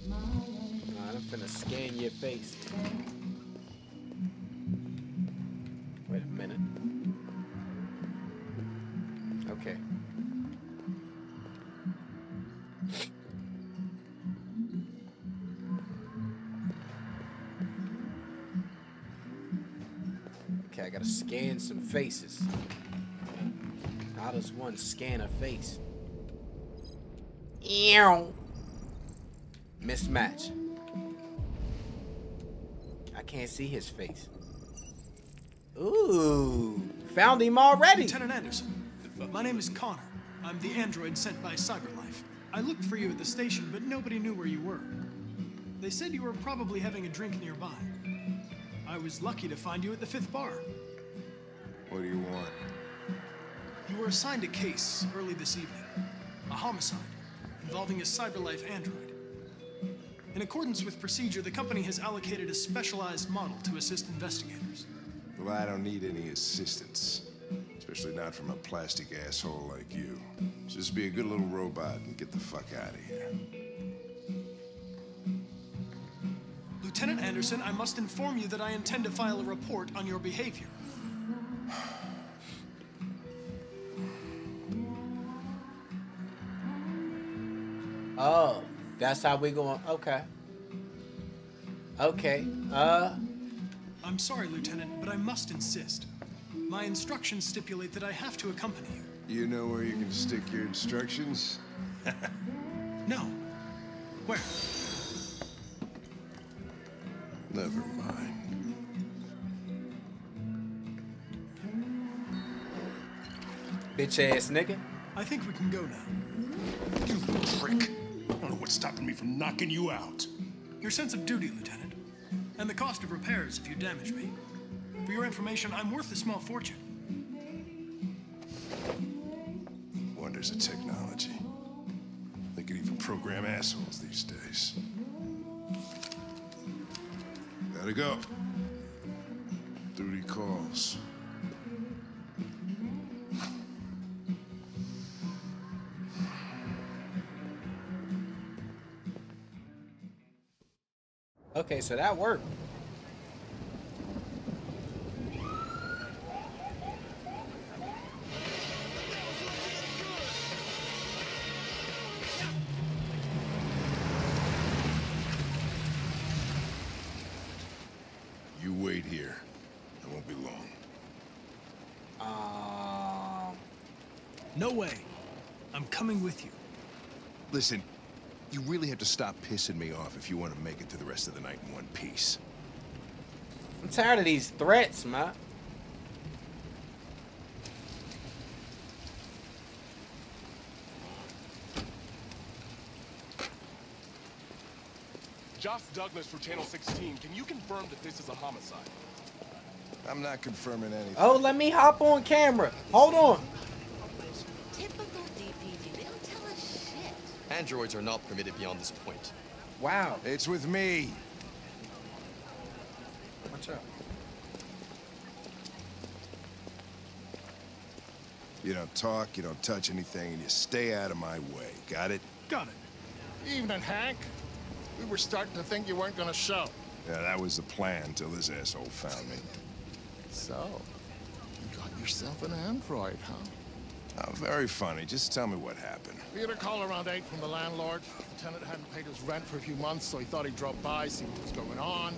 Nah, I'm finna scan your face. Some faces. How does one scan a face? Ew. Mismatch. I can't see his face. Ooh, found him already. Lieutenant Anderson, my name is Connor. I'm the android sent by Cyberlife. I looked for you at the station, but nobody knew where you were. They said you were probably having a drink nearby. I was lucky to find you at the fifth bar. What do you want? You were assigned a case early this evening a homicide involving a Cyberlife android. In accordance with procedure, the company has allocated a specialized model to assist investigators. Well, I don't need any assistance. Especially not from a plastic asshole like you. Just be a good little robot and get the fuck out of here. Lieutenant Anderson, I must inform you that I intend to file a report on your behavior. That's how we going. Okay. Okay. Uh. I'm sorry, Lieutenant, but I must insist. My instructions stipulate that I have to accompany you. You know where you can stick your instructions? [laughs] No. Where? Never mind. Bitch ass nigga. I think we can go now. You little prick. Stopping me from knocking you out. Your sense of duty, Lieutenant. And the cost of repairs if you damage me. For your information, I'm worth a small fortune. Wonders of technology. They could even program assholes these days. Gotta go. Okay, so that worked. You wait here. I won't be long. Um, No way. I'm coming with you. Listen, you really have to stop pissing me off if you want to make it to the rest of the night in one piece. I'm tired of these threats, man. Josh Douglas for Channel 16. Can you confirm that this is a homicide? I'm not confirming anything. Oh, let me hop on camera. Hold on. Androids are not permitted beyond this point. Wow. It's with me. Watch out. You don't talk, you don't touch anything, and you stay out of my way. Got it? Got it. Evening, Hank. We were starting to think you weren't gonna show. Yeah, that was the plan until this asshole found me. So, you got yourself an android, huh? Oh, very funny. Just tell me what happened. We had a call around 8 from the landlord. The tenant hadn't paid his rent for a few months, so he thought he'd drop by, see what was going on.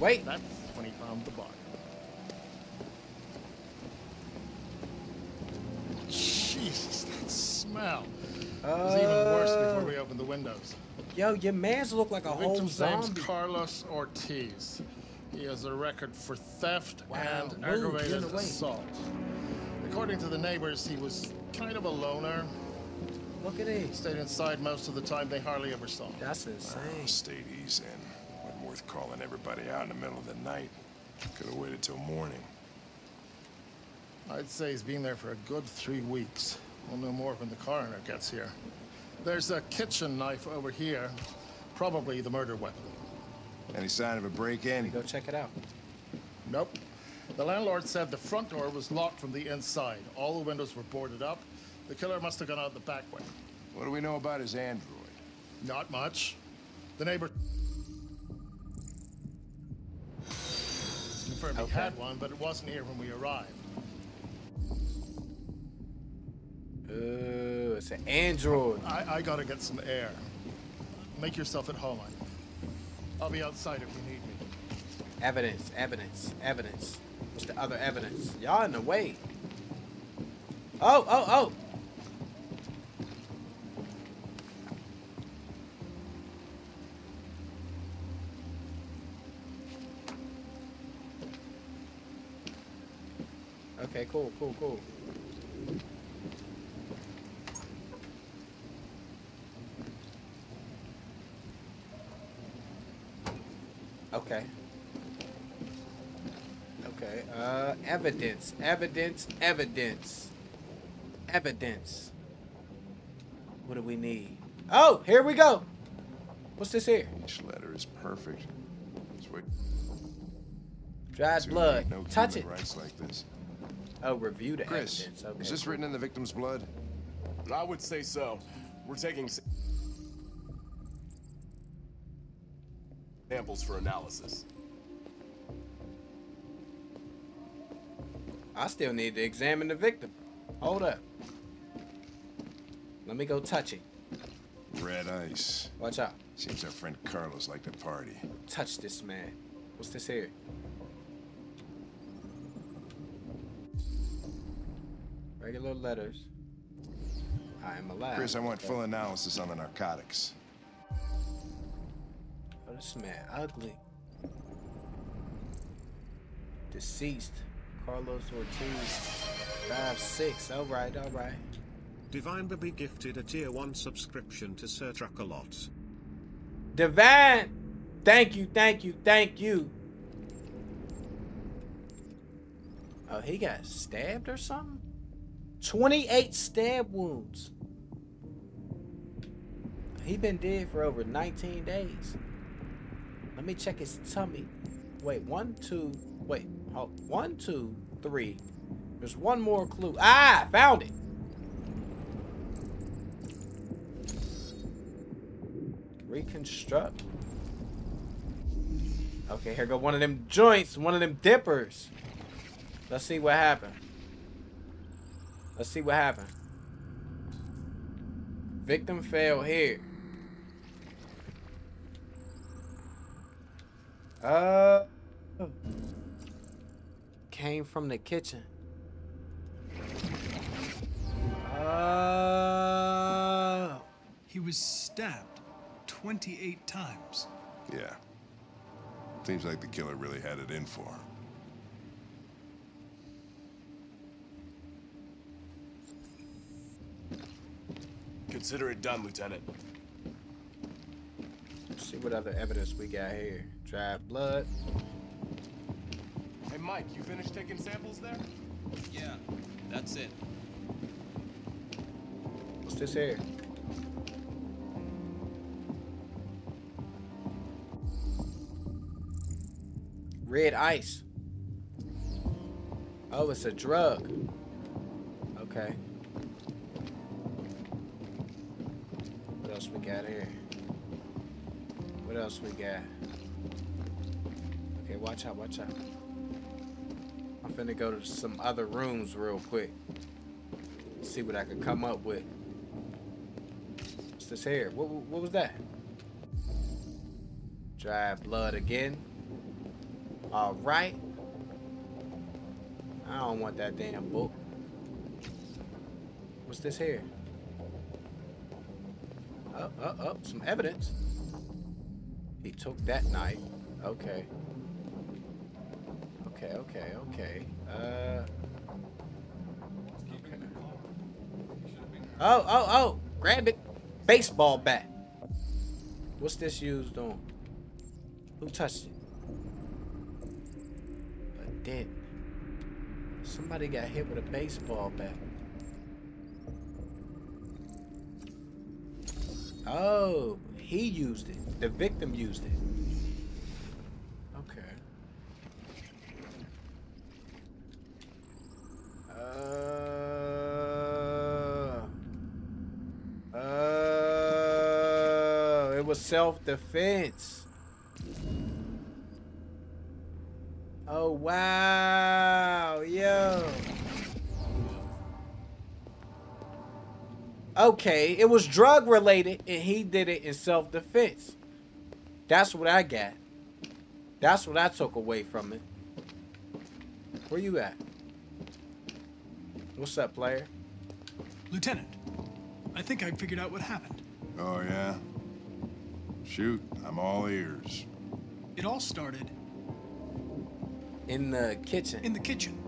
Wait. That's when he found the body. Jesus, that smell. It was even oh. worse before we opened the windows. Yo, your man's look like a The whole victim's name's. Carlos Ortiz. He has a record for theft Wow, and move, aggravated get away. assault. According to the neighbors, he was kind of a loner. Look at it. Stayed inside most of the time. They hardly ever saw him. That's insane. Oh, stayed easy in. Wasn't worth calling everybody out in the middle of the night. Could have waited till morning. I'd say he's been there for a good three weeks. We'll know more when the coroner gets here. There's a kitchen knife over here. Probably the murder weapon. Any sign of a break-in? Go check it out. Nope. The landlord said the front door was locked from the inside. All the windows were boarded up. The killer must have gone out the back way. What do we know about his android? Not much. The neighbor confirmed he had one, but it wasn't here when we arrived. Ooh, it's an android. I, I gotta get some air. Make yourself at home. I'll be outside if you need me. Evidence, evidence, evidence. What's the other evidence? Y'all in the way. Oh, oh, oh. Okay, cool, cool, cool. Okay. Okay. Uh, evidence, evidence, evidence, evidence. What do we need? Oh, here we go. What's this here? Each letter is perfect. Just wait. Dried to blood. No Touch human it. rights like this. Oh, review the Chris, evidence. Okay. is this written in the victim's blood? I would say so. We're taking samples for analysis. I still need to examine the victim. Hold up. Let me go touch it. Red ice. Watch out. Seems our friend Carlos liked the party. Touch this man. What's this here? Regular letters. I am alive. Chris, I want Okay. full analysis on the narcotics. Oh, this man ugly. Deceased. Carlos Ortiz. Five six. All right, all right. Divine Baby gifted a tier 1 subscription to Sir Truckalot. Divine. Thank you, thank you, thank you. Oh, he got stabbed or something? 28 stab wounds. He been dead for over 19 days. Let me check his tummy. Wait, one, two, wait, hold, one, two, three. There's one more clue. Ah, found it. Reconstruct. Okay, here go one of them joints, one of them dippers. Let's see what happened. Let's see what happened. Victim fell here. Uh, came from the kitchen. Uh, He was stabbed 28 times. Yeah. Seems like the killer really had it in for him. Consider it done, Lieutenant. let's see what other evidence we got here. Dried blood. Hey, Mike, you finished taking samples there? Yeah, that's it. What's this here? Red ice. Oh, it's a drug. Okay. What else we got here? What else we got? Okay, watch out, watch out. Finna go to some other rooms real quick. See what I can come up with. What's this here? What, what was that? Dry blood again. All right. I don't want that damn book. What's this here? Up, up, up. Some evidence. He took that knife. Okay. Okay, okay, okay. Uh. Okay. Oh, oh, oh! Grab it. Baseball bat. What's this used on? Who touched it? A dent. Somebody got hit with a baseball bat. Oh, he used it. The victim used it. Okay. Uh, uh, it was self-defense. Oh, wow. Yo. Okay, it was drug related and he did it in self-defense. That's what I got. That's what I took away from it. Where you at? What's up, player? Lieutenant, I think I figured out what happened. Oh, yeah? Shoot, I'm all ears. It all started In the kitchen. in the kitchen.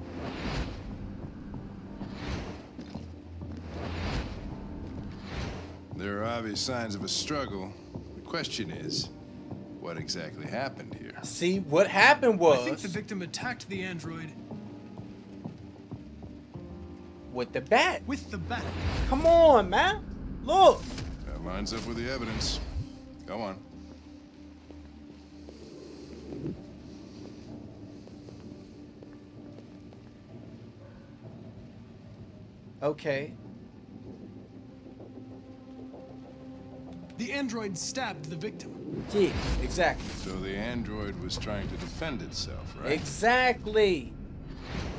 There are obvious signs of a struggle. The question is, what exactly happened here? See, what happened was I think the victim attacked the android with the bat. with the bat. Come on, man. Look. That lines up with the evidence. Go on. Okay. The android stabbed the victim. Yeah, exactly. So the android was trying to defend itself, right? Exactly.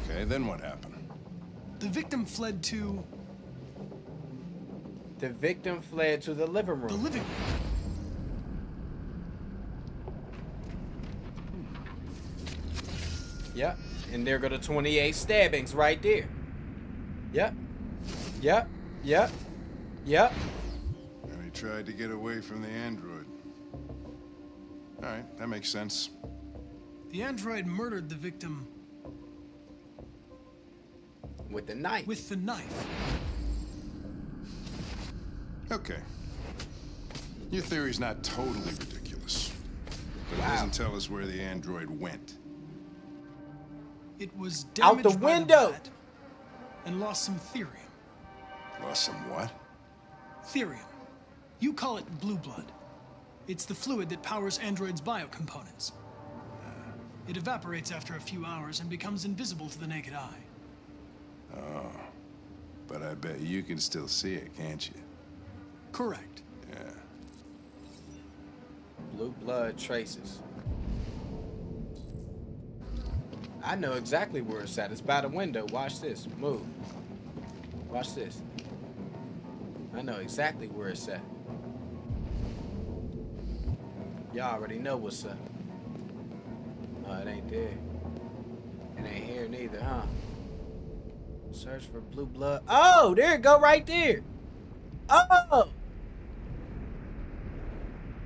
Okay, then what happened? The victim fled to The victim fled to the living room. the living room. Yep. And there go the 28 stabbings right there. Yep. Yep. Yep. Yep. And he tried to get away from the android. All right, that makes sense. The android murdered the victim With the knife. with the knife. Okay. Your theory's not totally ridiculous. But it doesn't tell us where the android went. It was Out the damaged by window. bat and lost some thirium. Lost some what? Thirium. You call it blue blood. It's the fluid that powers androids' biocomponents. Uh, it evaporates after a few hours and becomes invisible to the naked eye. Oh. But I bet you can still see it, can't you? Correct. Yeah. Blue blood traces. I know exactly where it's at. It's by the window. Watch this. Move. Watch this. I know exactly where it's at. Y'all already know what's up. Oh, it ain't there. It ain't here neither, huh? Search for blue blood. Oh, there it go right there. Oh!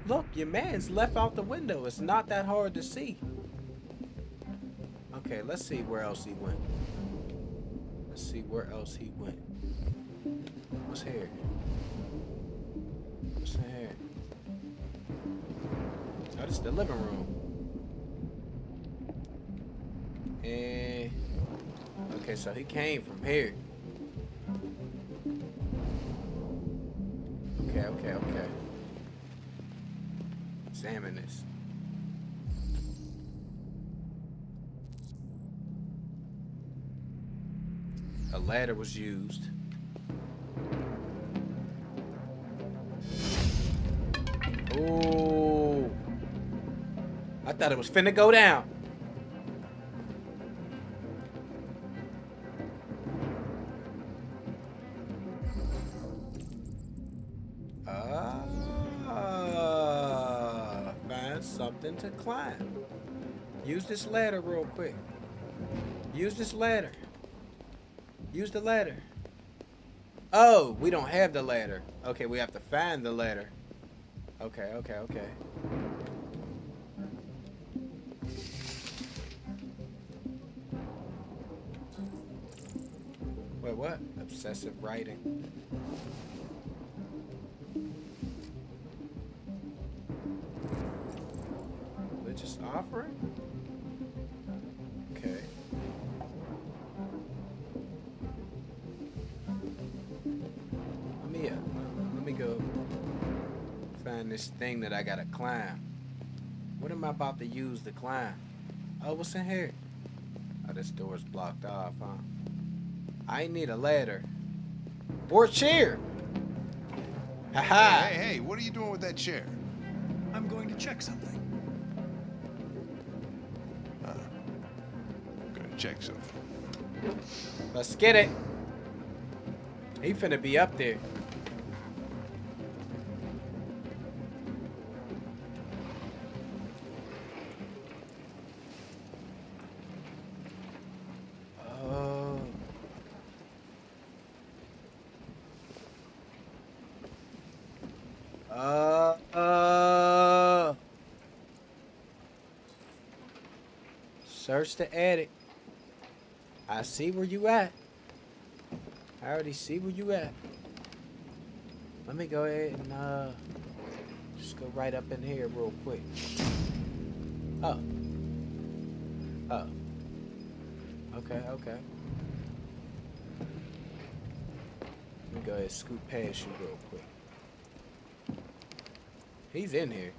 Look, your man's left out the window. It's not that hard to see. Okay, let's see where else he went. Let's see where else he went. What's here? What's in here? Oh, this is the living room. And okay, so he came from here. Okay, okay, okay. Examine this. A ladder was used. Ooh. I thought it was finna go down. Ah, find something to climb. Use this ladder real quick. Use this ladder. Use the ladder. Oh, we don't have the ladder. Okay, we have to find the ladder. Okay, okay, okay. Wait, what? Obsessive writing. This thing that I gotta climb. What am I about to use to climb? Oh, what's in here? Oh, this door's blocked off, huh? I need a ladder. Or a chair. Haha. Hey, hey, hey, what are you doing with that chair? I'm going to check something. i'm Gonna check something. Let's get it. He finna be up there. Search the attic. I see where you at. I already see where you at. Let me go ahead and uh just go right up in here real quick. Oh. Oh. Okay, okay. Let me go ahead and scoot past you real quick. He's in here.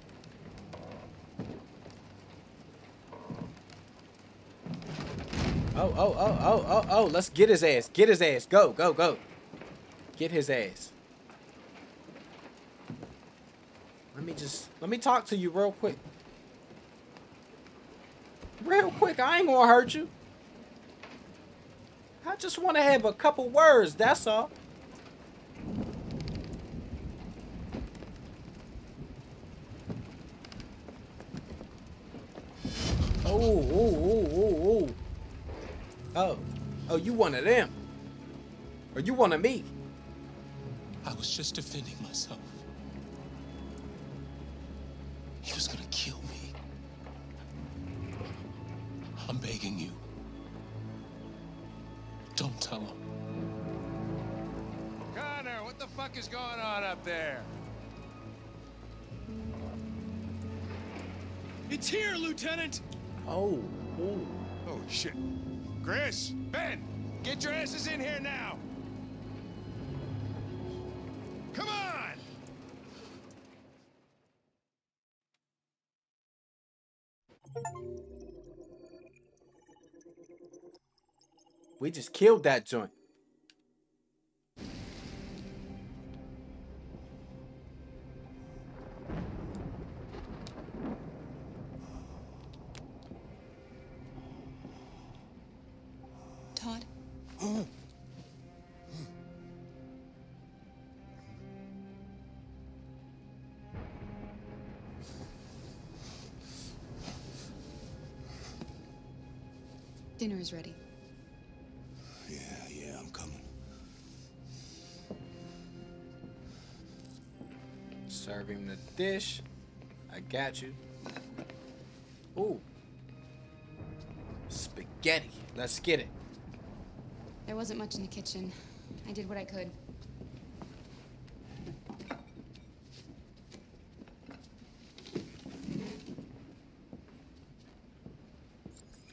Oh, oh, oh, oh, oh, oh, let's get his ass. Get his ass. Go, go, go. Get his ass. Let me just, let me talk to you real quick. Real quick, I ain't gonna hurt you. I just want to have a couple words, that's all. You wanted me. I was just defending myself. He was gonna kill me. I'm begging you. Don't tell him. Connor, what the fuck is going on up there? It's here, Lieutenant! Oh, oh. Oh, shit. Chris, Ben, get your asses in here now. We just killed that joint. Todd? Dinner is ready. Dish. I got you. Ooh. Spaghetti. Let's get it. There wasn't much in the kitchen. I did what I could.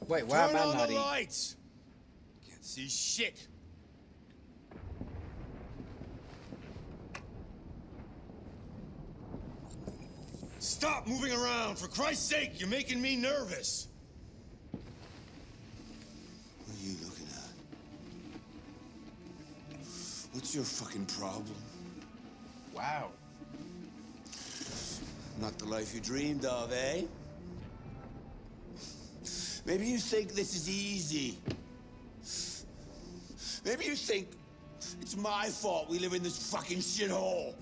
Wait, why Turn am I on not the eating? lights. Can't see shit. Stop moving around. For Christ's sake, you're making me nervous. What are you looking at? What's your fucking problem? Wow. Not the life you dreamed of, eh? Maybe you think this is easy. Maybe you think it's my fault we live in this fucking shithole.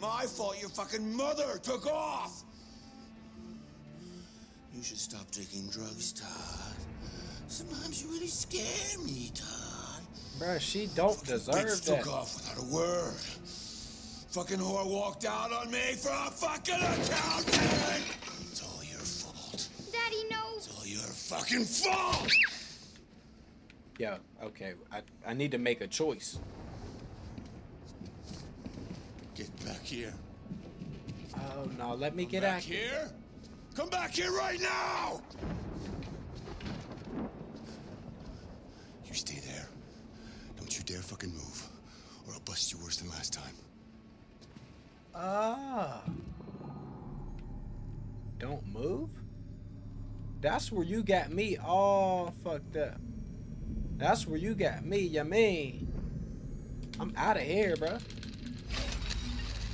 My fault your fucking mother took off. You should stop taking drugs, Todd. Sometimes you really scare me, Todd. Bruh, she don't deserve Bitch that. took off without a word. Fucking whore walked out on me for a fucking accountant. It's all your fault. Daddy, no. It's all your fucking fault. Yo, okay. I, I need to make a choice. Get back here. Oh no, let me Come get back active. here. Come back here right now. You stay there. Don't you dare fucking move, or I'll bust you worse than last time. Ah. Don't move? That's where you got me all fucked up. That's where you got me, you mean? I'm out of here, bruh.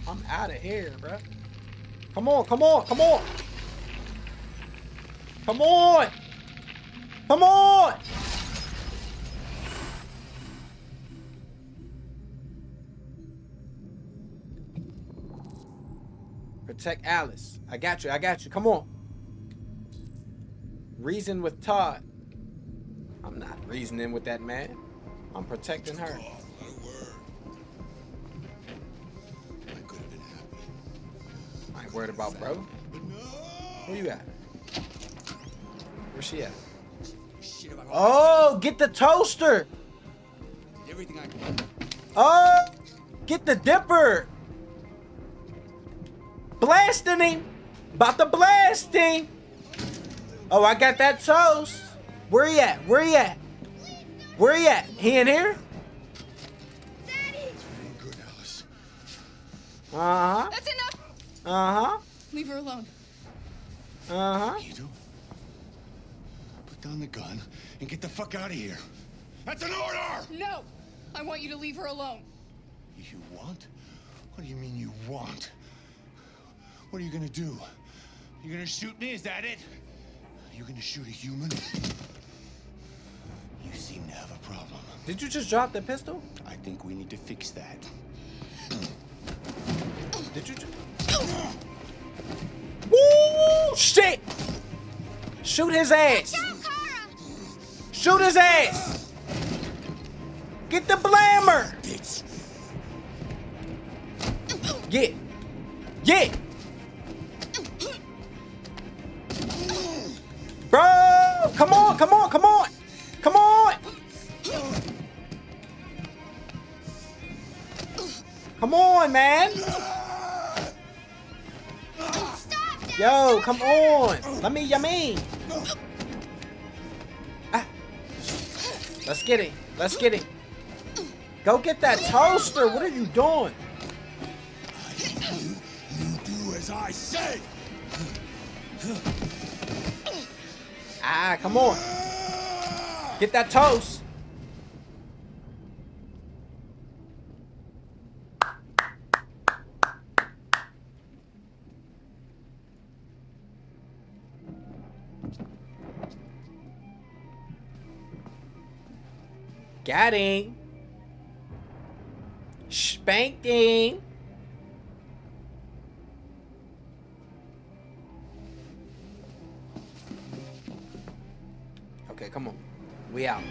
I'm out of here, bruh. Come on, come on, come on. Come on. Come on. Protect Alice. I got you. I got you. Come on. Reason with Todd. I'm not reasoning with that man. I'm protecting her. I ain't worried about bro. Where you at? Where she at? Oh, get the toaster. Everything I can. Oh, get the dipper. Blasting him. About to blast him. Oh, I got that toast. Where he at? Where he at? Where he at? He in here? Uh-huh. That's enough. Uh-huh. Leave her alone. Uh-huh. You do? Put down the gun and get the fuck out of here. That's an order! No. I want you to leave her alone. You want? What do you mean you want? What are you gonna do? You gonna shoot me? Is that it? You gonna shoot a human? You seem to have a problem. Did you just drop the pistol? I think we need to fix that. Did you just... Woo! Shit! Shoot his ass! Shoot his ass! Get the blammer! Get! Get! Bro! Come on, come on, come on! Come on! Come on, man! Yo, come on! Let me! Ah. Let's get it. Let's get it. Go get that toaster. What are you doing? You do as I say! Ah, come on. Get that toast. Got him. Spanked. Okay, come on. We out.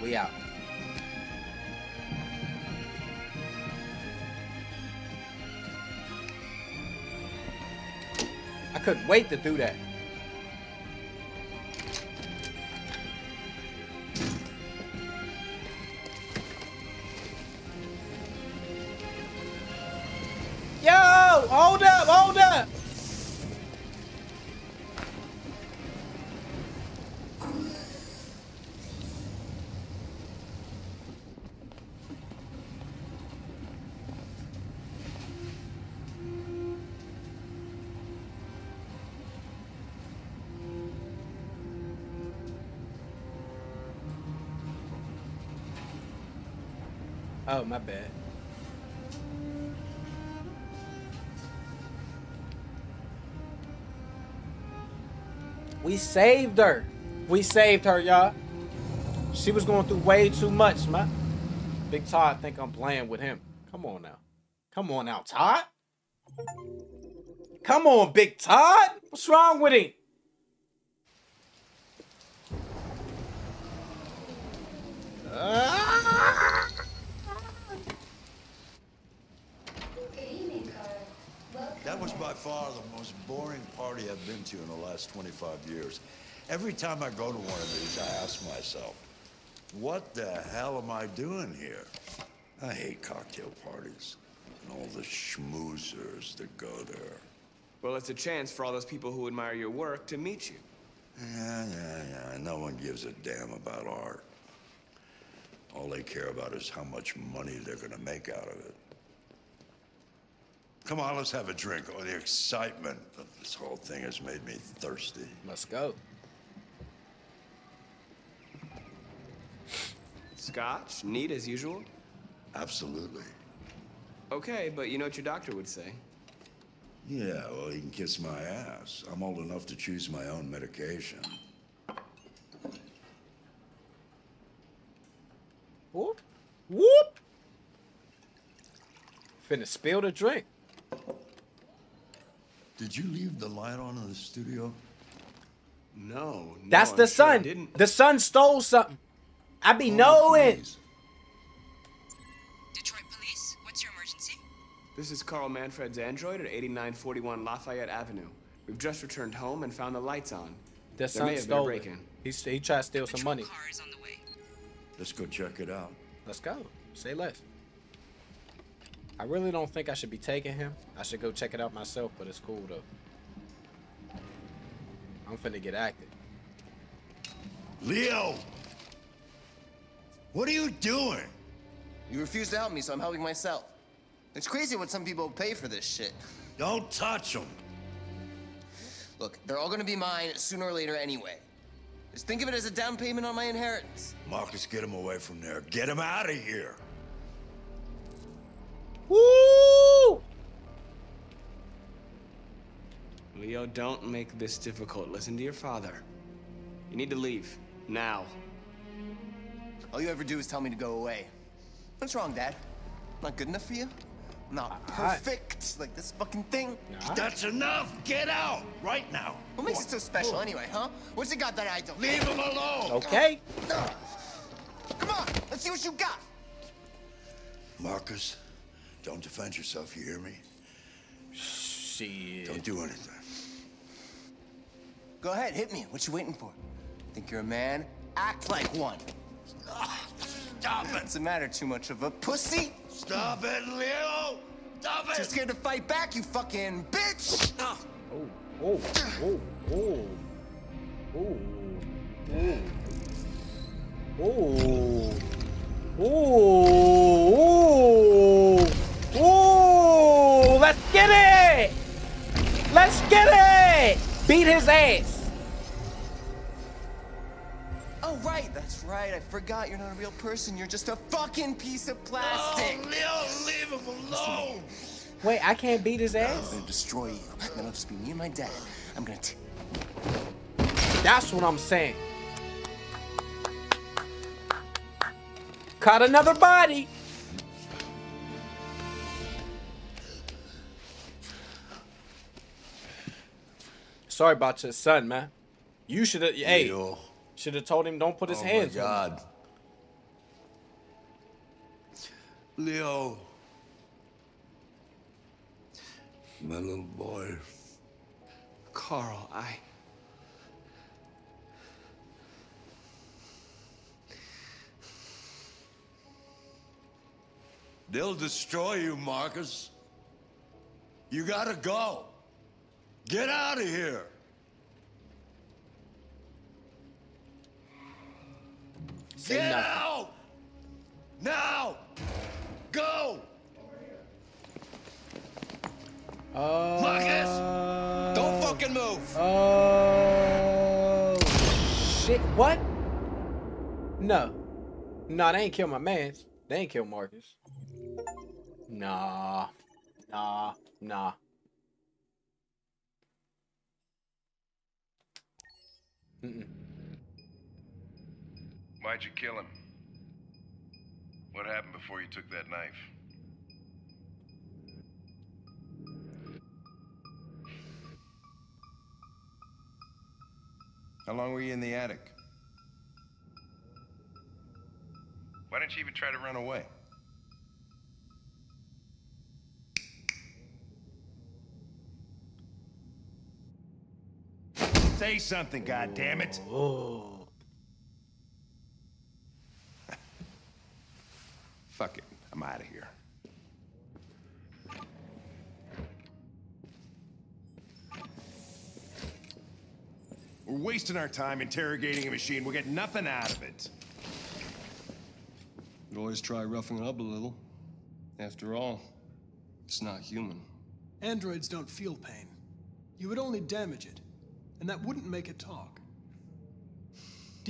We out. I couldn't wait to do that. Oh, my bad. We saved her. We saved her, y'all. She was going through way too much, man. Big Todd think I'm playing with him. Come on now. Come on now, Todd. Come on, Big Todd. What's wrong with him? Ah! That was by far the most boring party I've been to in the last 25 years. Every time I go to one of these, I ask myself, what the hell am I doing here? I hate cocktail parties and all the schmoozers that go there. Well, it's a chance for all those people who admire your work to meet you. Yeah, yeah, yeah. No one gives a damn about art. All they care about is how much money they're gonna make out of it. Come on, let's have a drink. Oh, the excitement of this whole thing has made me thirsty. Let's go. Scotch, neat as usual? Absolutely. Okay, but you know what your doctor would say. Yeah, well, he can kiss my ass. I'm old enough to choose my own medication. Whoop. Whoop. Finna spill the drink. Did you leave the light on in the studio? No. That's the I'm sure I sun. didn't. the sun stole something. I be Oh, knowing. please. Detroit Police, what's your emergency? This is Carl Manfred's android at 8941 Lafayette Avenue. We've just returned home and found the lights on. The there sun stole been a it. He, he tried to steal some money. Car is on the way. Let's go check it out. Let's go. Say less. I really don't think I should be taking him. I should go check it out myself, but it's cool though. I'm finna get active. Leo! What are you doing? You refuse to help me, so I'm helping myself. It's crazy what some people pay for this shit. Don't touch him. Look, they're all gonna be mine sooner or later anyway. Just think of it as a down payment on my inheritance. Marcus, get him away from there. Get him out of here. Woo! Leo, don't make this difficult. Listen to your father. You need to leave. Now. All you ever do is tell me to go away. What's wrong, Dad? Not good enough for you? Not perfect like this fucking thing. That's enough. Get out right now. What makes it so special anyway, huh? What's it got that I don't? Leave him alone. Okay. Come on, let's see what you got. Marcus, don't defend yourself. You hear me? Shit. Don't do anything. Go ahead, hit me. What you waiting for? Think you're a man? Act like one. Stop it. What's the matter? Too much of a pussy? Stop it, Leo. Stop it! Too scared to fight back, you fucking bitch. Oh, oh, oh, oh, oh, oh, oh, oh, oh, let's get it! Let's get it! Beat his ass. Oh, right, that's right. I forgot you're not a real person. You're just a fucking piece of plastic. Oh, Leo, leave him alone! Wait, I can't beat his ass? I'm ass? gonna destroy you. Then I'll just be me and my dad. I'm gonna. T- That's what I'm saying. Caught another body. Sorry about your son, man. You should have, hey, should have told him don't put his oh hands my on him. God. Leo. My little boy. Carl, I. They'll destroy you, Marcus. You gotta go. Get out of here. Say Get nothing. out! Now! Go! Uh, Marcus! Don't fucking move! Oh shit! What? No, no, they ain't kill my mans. They ain't kill Marcus. Nah, nah, nah. Mm-mm. Why'd you kill him? What happened before you took that knife? How long were you in the attic? Why didn't you even try to run away? Say something, goddammit! Oh. oh. Fuck it. I'm out of here. We're wasting our time interrogating a machine. We'll get nothing out of it. You always try roughing it up a little. After all, it's not human. Androids don't feel pain. You would only damage it, and that wouldn't make it talk.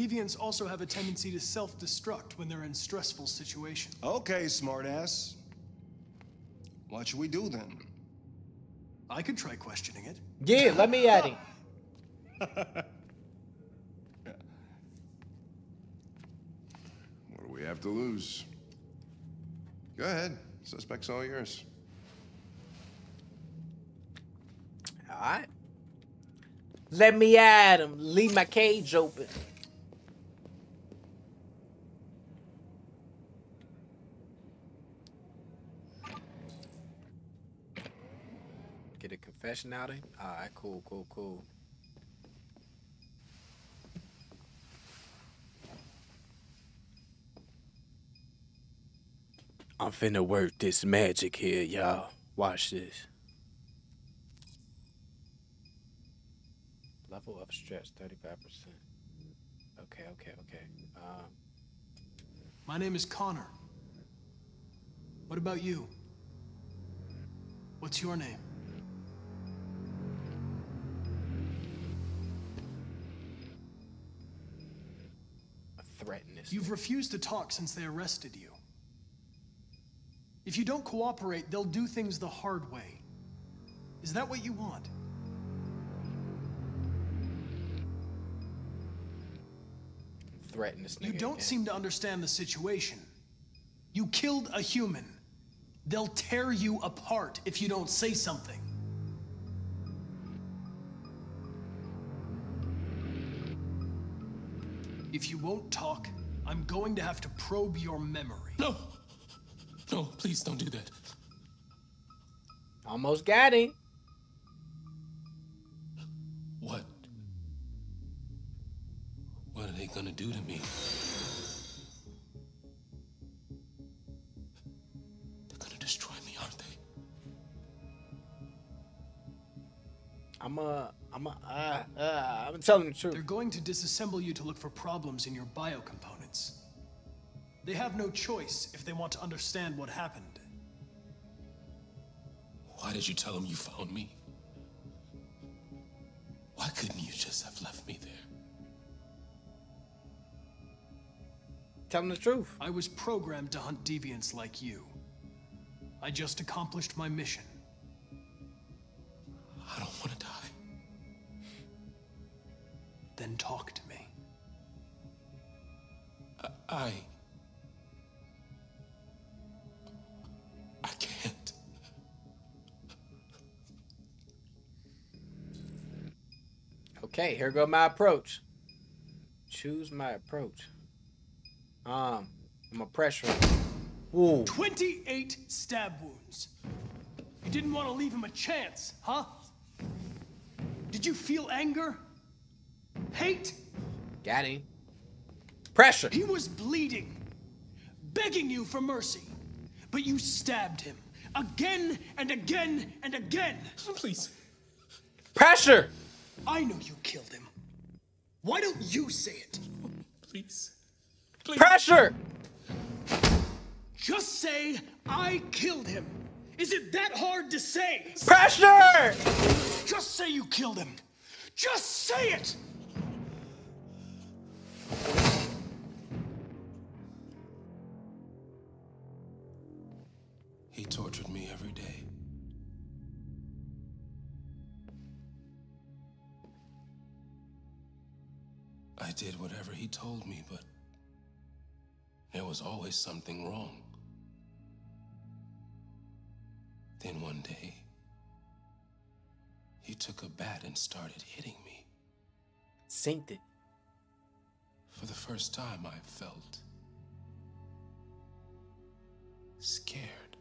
Deviants also have a tendency to self-destruct when they're in stressful situations. Okay, smartass. What should we do then? I could try questioning it. Yeah, let me at him. [laughs] What do we have to lose? Go ahead. Suspect's all yours. All right. Let me at him. Leave my cage open. Get confession out of him. All right, cool, cool, cool. I'm finna work this magic here, y'all. Watch this. Level up stretch 35%. Okay, okay, okay. Um, My name is Connor. What about you? What's your name? Threaten this. You've refused to talk since they arrested you. If you don't cooperate, they'll do things the hard way. Is that what you want? Threaten this. You don't again. seem to understand the situation. You killed a human. They'll tear you apart if you don't say something. If you won't talk, I'm going to have to probe your memory. No! No, please don't do that. Almost got him. What? What are they gonna do to me? Telling the truth. They're going to disassemble you to look for problems in your biocomponents. They have no choice if they want to understand what happened. Why did you tell them you found me? Why couldn't you just have left me there? Tell them the truth. I was programmed to hunt deviants like you. I just accomplished my mission. Then talk to me. I. I can't. Okay, here go my approach. Choose my approach. Um, I'm a pressure. Ooh. 28 stab wounds. You didn't want to leave him a chance, huh? Did you feel anger? Hate? Got him. Pressure. He was bleeding, begging you for mercy. But you stabbed him again and again and again. Oh, please. Pressure. I know you killed him. Why don't you say it? Please. Pressure. Just say, I killed him. Is it that hard to say? Pressure! Just say you killed him. Just say it! He tortured me every day. I did whatever he told me, but there was always something wrong. Then one day, he took a bat and started hitting me. It. For the first time, I felt scared.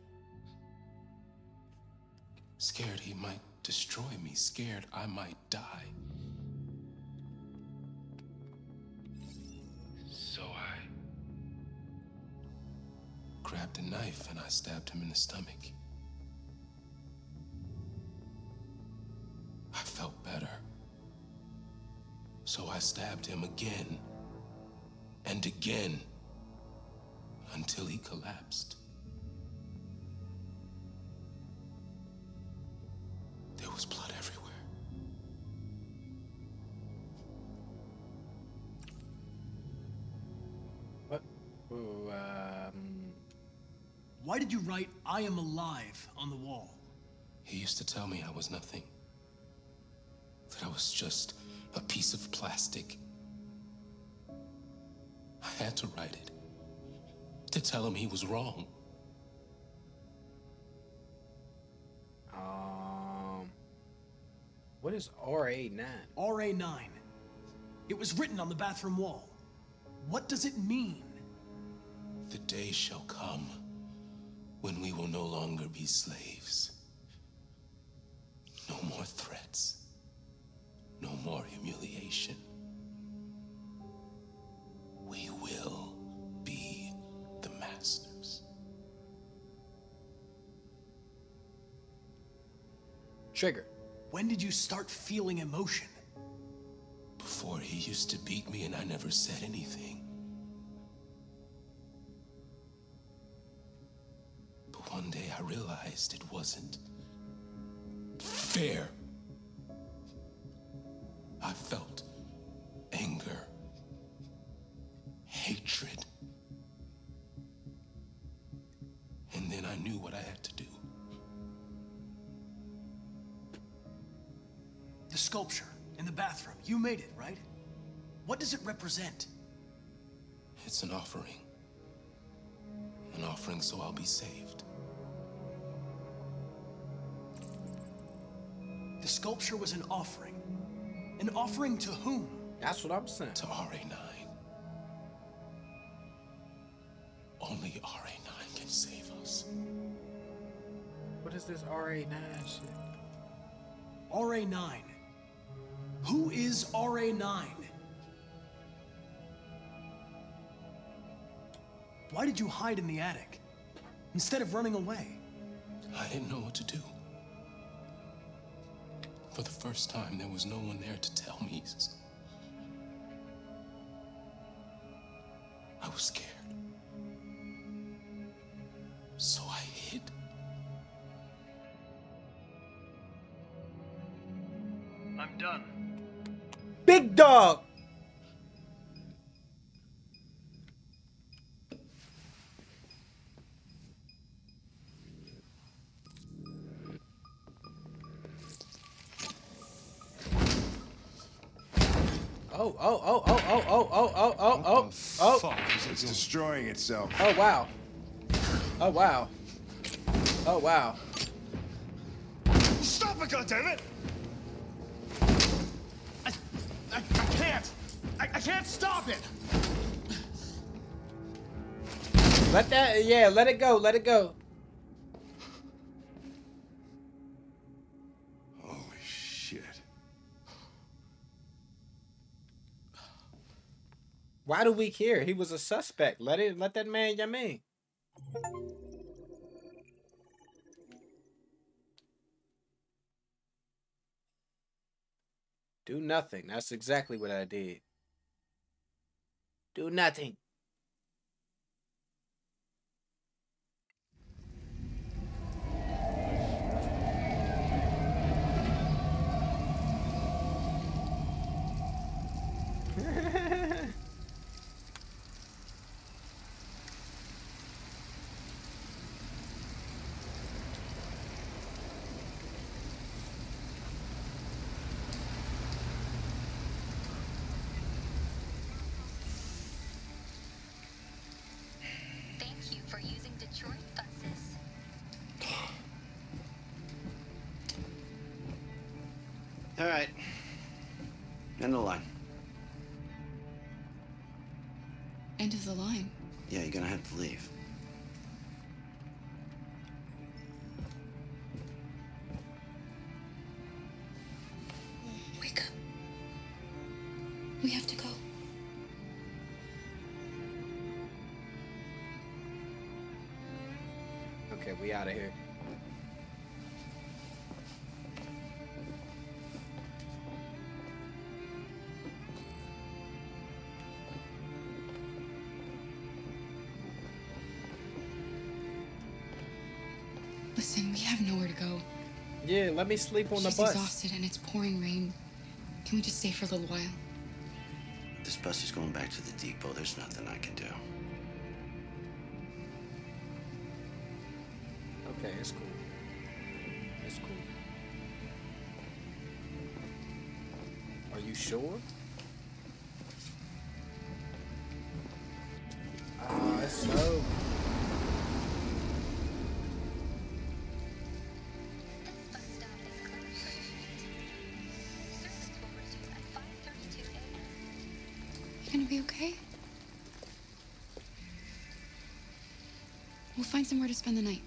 Scared he might destroy me, scared I might die. So I grabbed a knife and I stabbed him in the stomach. I felt better. So I stabbed him again and again until he collapsed. There was blood everywhere. What? Ooh, um. Why did you write, I am alive on the wall? He used to tell me I was nothing. That I was just a piece of plastic. I had to write it. To tell him he was wrong. Um. What is RA9? RA9. It was written on the bathroom wall. What does it mean? The day shall come when we will no longer be slaves. No more threats. No more humiliation. Trigger. When did you start feeling emotion? Before he used to beat me and I never said anything. But one day I realized it wasn't fair. I felt anger, hatred. And then I knew what I had to do. Sculpture in the bathroom. You made it, right? What does it represent? It's an offering. An offering so I'll be saved. The sculpture was an offering. An offering to whom? That's what I'm saying. To RA9. Only RA9 can save us. What is this RA9 shit? RA9. Who is RA9? Why did you hide in the attic? Instead of running away? I didn't know what to do. For the first time, there was no one there to tell me. I was scared. dog. Oh, oh, oh, oh, oh, oh, oh, oh, oh, oh, oh. It's destroying itself. Oh, wow. Oh, wow. Oh, wow. Stop it, goddammit! I, I can't stop it. Let that, yeah, let it go, let it go. Holy shit. Why do we care? He was a suspect. Let it, let that man Yamin. Do nothing. That's exactly what I did. Do nothing. Right. End of the line. End of the line. Yeah, you're gonna have to leave. Wake up. We have to go. Okay, we out of here. Let me sleep on the bus. She's bus. exhausted and it's pouring rain. Can we just stay for a little while? This bus is going back to the depot. There's nothing I can do. Okay, it's cool. It's cool. Are you sure? Somewhere to spend the night.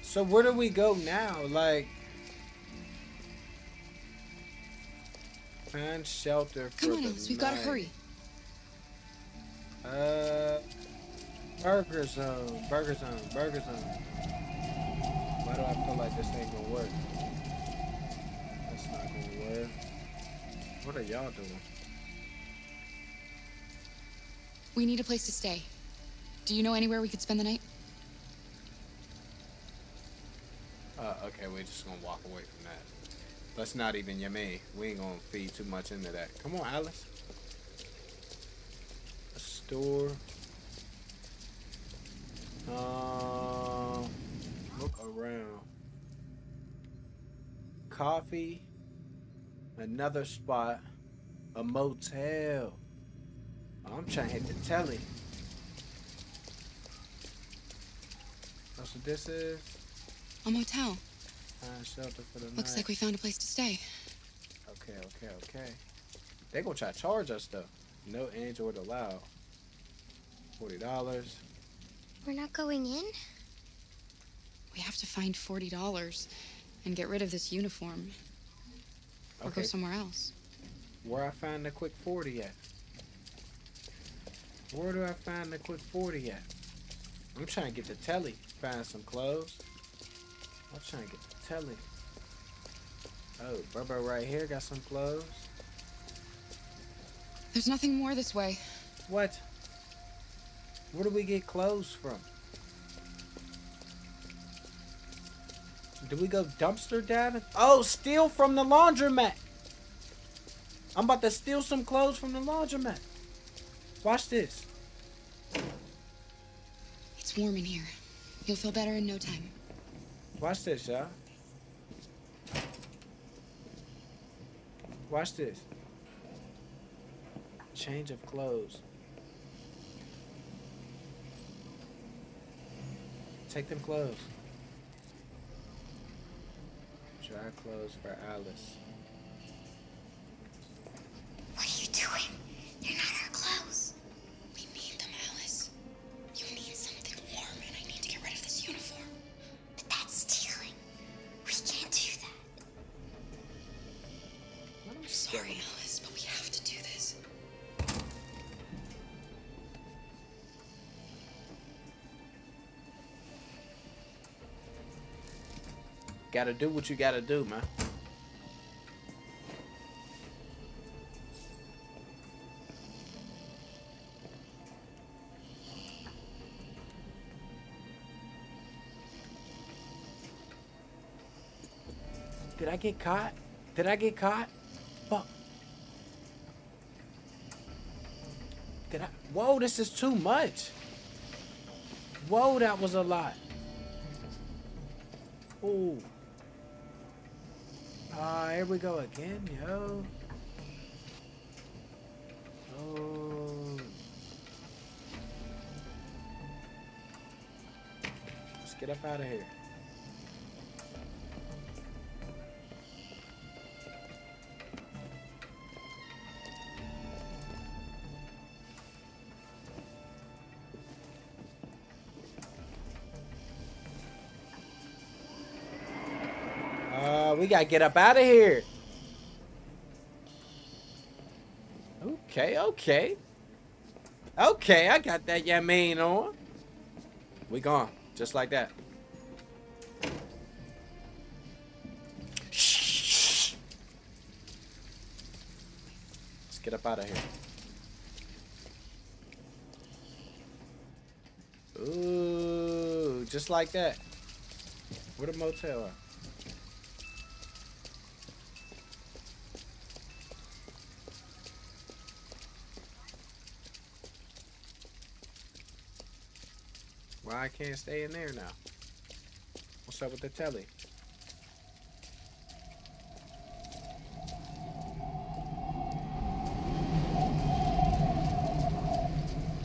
So where do we go now? Like, find shelter for Come on, Alice, we've gotta hurry. Uh, Burger Zone, Burger Zone, Burger Zone. Why do I feel like this ain't gonna work? That's not gonna work. What are y'all doing? We need a place to stay. Do you know anywhere we could spend the night? Uh, okay, we're just gonna walk away from that. That's not even yummy. We ain't gonna feed too much into that. Come on, Alice. A store. Um, look around. Coffee. Another spot. A motel. I'm trying to hit the telly. That's what this is. A motel. Find shelter for the Looks night. like we found a place to stay. Okay, okay, okay. They gonna try to charge us though. No Android allowed. Forty dollars. We're not going in? We have to find $40 and get rid of this uniform. Or go somewhere else. Where I find the quick forty at? Where do I find the quick forty at? I'm trying to get the telly. Find some clothes. I'm trying to get the telly. Oh, Burbo right here got some clothes. There's nothing more this way. What? Where do we get clothes from? Do we go dumpster diving? Oh, steal from the laundromat. I'm about to steal some clothes from the laundromat. Watch this. It's warm in here. You'll feel better in no time. Watch this, y'all. Watch this. Change of clothes. Take them clothes. Dry clothes for Alice. Gotta do what you gotta do, man. Did I get caught? Did I get caught? Fuck. Did I? Whoa, this is too much. Whoa, that was a lot. Ooh. Here we go again, yo. Oh. Let's get up out of here. We gotta get up out of here. Okay, okay. Okay, I got that yamin on. We gone. Just like that. Let's get up out of here. Ooh, just like that. Where the motel at? Why I can't stay in there now? What's up with the telly?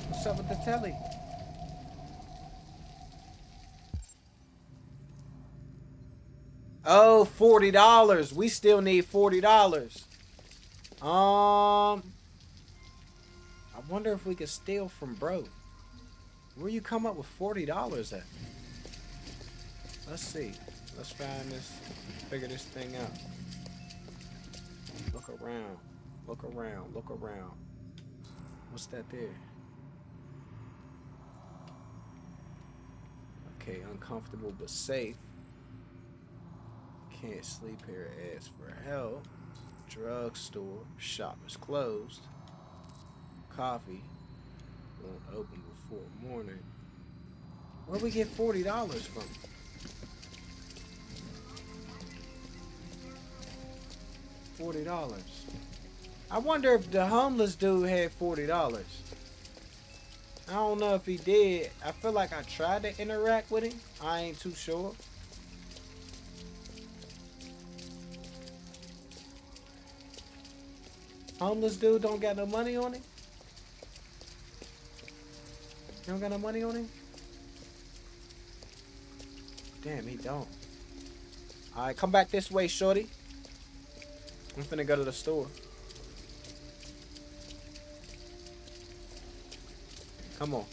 What's up with the telly? Oh, $40. We still need $40. Um, I wonder if we could steal from bro. Where you come up with forty dollars at? Let's see. Let's find this. Figure this thing out. Look around. Look around. Look around. What's that there? Okay, uncomfortable but safe. Can't sleep here. Ask for help. Drugstore. Shop is closed. Coffee. Won't open before morning. Where we get forty dollars from? Forty dollars. I wonder if the homeless dude had forty dollars. I don't know if he did. I feel like I tried to interact with him. I ain't too sure. Homeless dude don't got no money on him? You don't got no money on him? Damn, he don't. Alright, come back this way, shorty. I'm finna go to the store. Come on.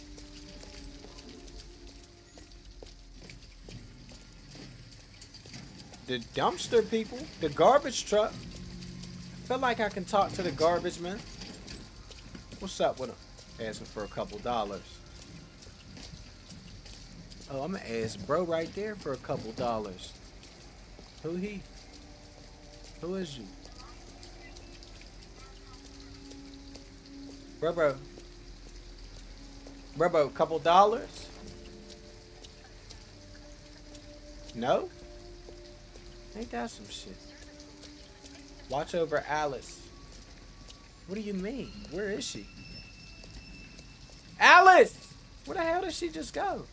The dumpster people, the garbage truck. I feel like I can talk to the garbage man. What's up with him? Asking for a couple dollars. Oh, I'm gonna ask bro right there for a couple dollars. Who he? Who is you? Bro, bro. Bro, bro, a couple dollars? No? Ain't that some shit? Watch over Alice. What do you mean? Where is she? Alice! Where the hell did she just go?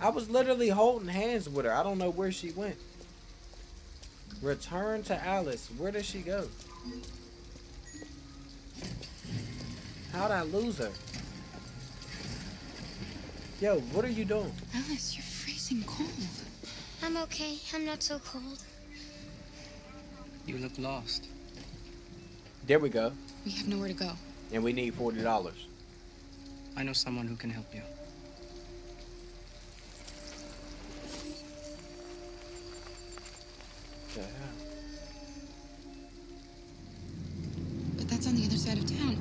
I was literally holding hands with her. I don't know where she went. Return to Alice. Where did she go? How'd I lose her? Yo, what are you doing? Alice, you're freezing cold. I'm okay. I'm not so cold. You look lost. There we go. We have nowhere to go. And we need forty dollars. I know someone who can help you. That's on the other side of town.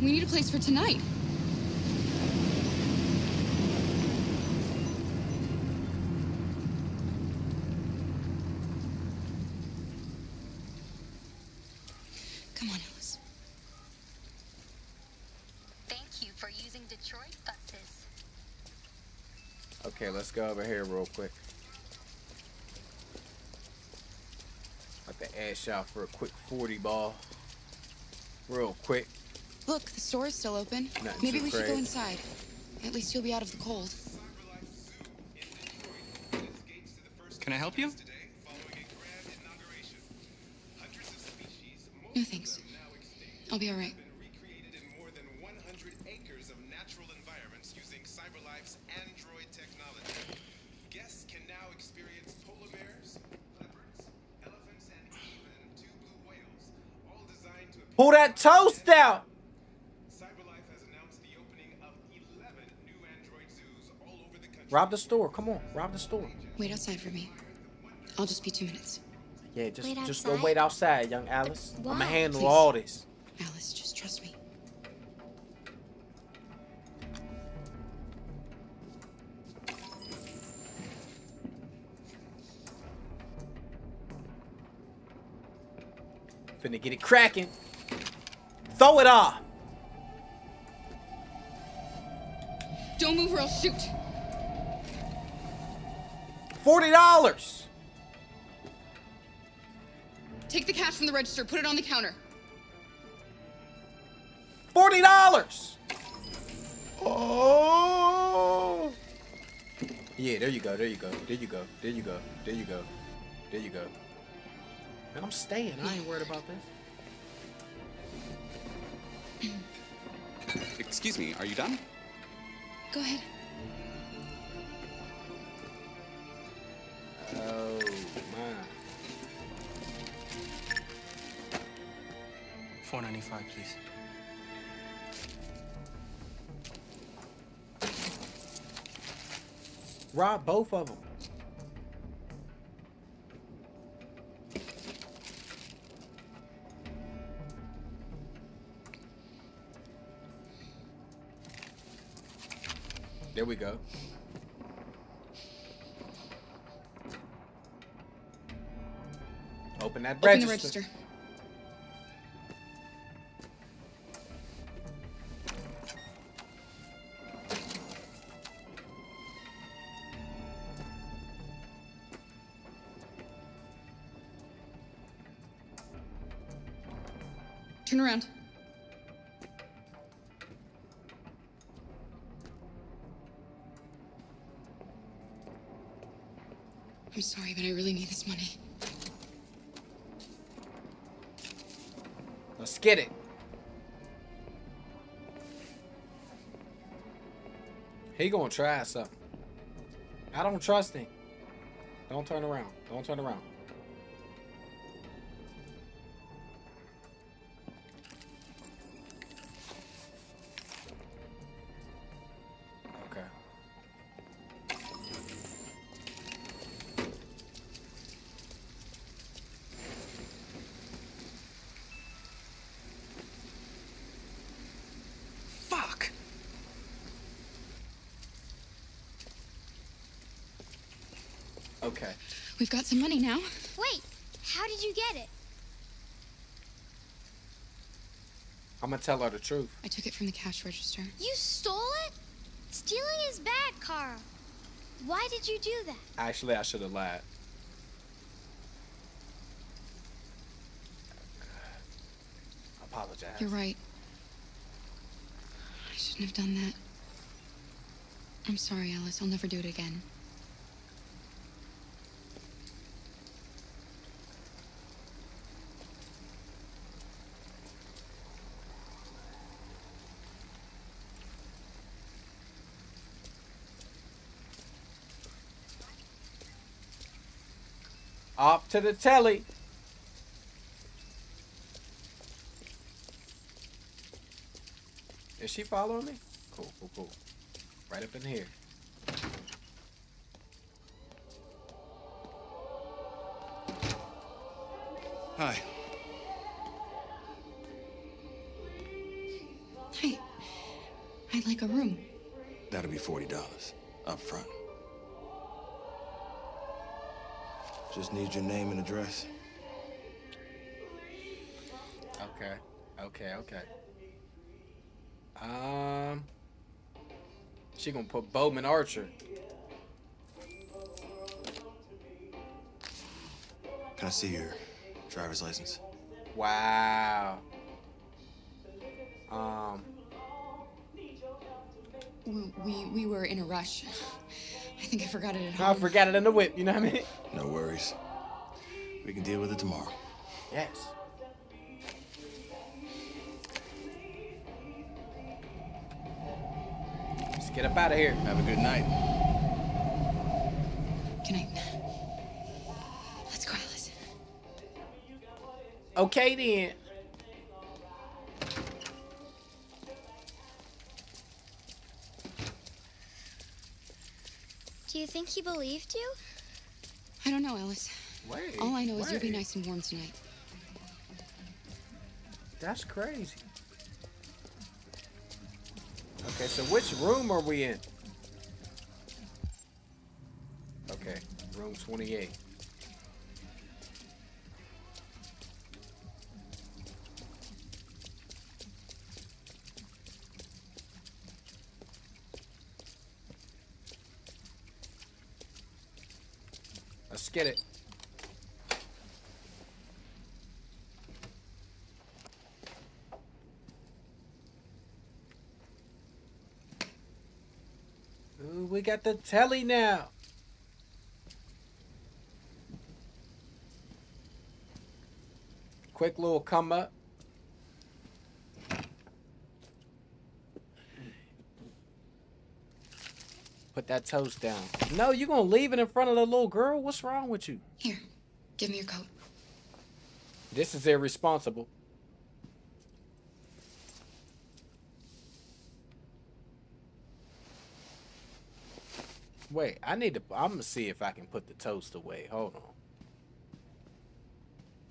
We need a place for tonight. Come on, Alice. Thank you for using Detroit buses. Okay, let's go over here real quick. Like the ash out for a quick 40 ball. Real quick. Look, the store is still open. Nothing Maybe too we should go inside. At least you'll be out of the cold. Can I help you? No thanks. I'll be all right. Pull that toast out! CyberLife has announced the opening of 11 new Android zoos all over the country. Rob the store. Come on, rob the store. Wait outside for me. I'll just be two minutes. Yeah, just Wait just go outside? wait outside, young Alice. I'ma handle Please. all this. Alice, just trust me. Finna get it cracking. Throw it off. Don't move or I'll shoot. Forty dollars. Take the cash from the register, put it on the counter. Forty dollars. Oh. Yeah, there you go. There you go. There you go. There you go. There you go. There you go. Man, I'm staying. I ain't worried about this. Excuse me, are you done? Go ahead. Oh my. Four ninety-five, please. Rob both of them. There we go. Open that Open register. the register. Turn around. He gonna try something. I don't trust him. Don't turn around. Don't turn around. Got some money now. Wait, how did you get it? I'm gonna tell her the truth. I took it from the cash register. You stole it? Stealing is bad, Kara. Why did you do that? Actually, I should have lied. I apologize. You're right. I shouldn't have done that. I'm sorry, Alice. I'll never do it again. Off to the telly. Is she following me? Cool, cool, cool. Right up in here. Hi. Hey, I'd like a room. That'll be $40 up front. Just need your name and address. Okay, okay, okay. Um, she gonna put Bowman Archer. Can I see your driver's license? Wow. Um, We, we, we were in a rush. [laughs] I think I forgot it at home. I forgot it in the whip. You know what I mean? No worries. We can deal with it tomorrow. Yes. Let's get up out of here. Have a good night. Good night. Let's go, Alice. Okay then. Do you think he believed you? I don't know, Alice. Wait. All I know is you'll be nice and warm tonight. That's crazy. Okay, so which room are we in? Okay, room 28. We got the telly now. Quick little come up. Put that toast down. No, you gonna leave it in front of the little girl? What's wrong with you? Here, give me your coat. This is irresponsible. Wait, I need to. I'm gonna see if I can put the toast away. Hold on.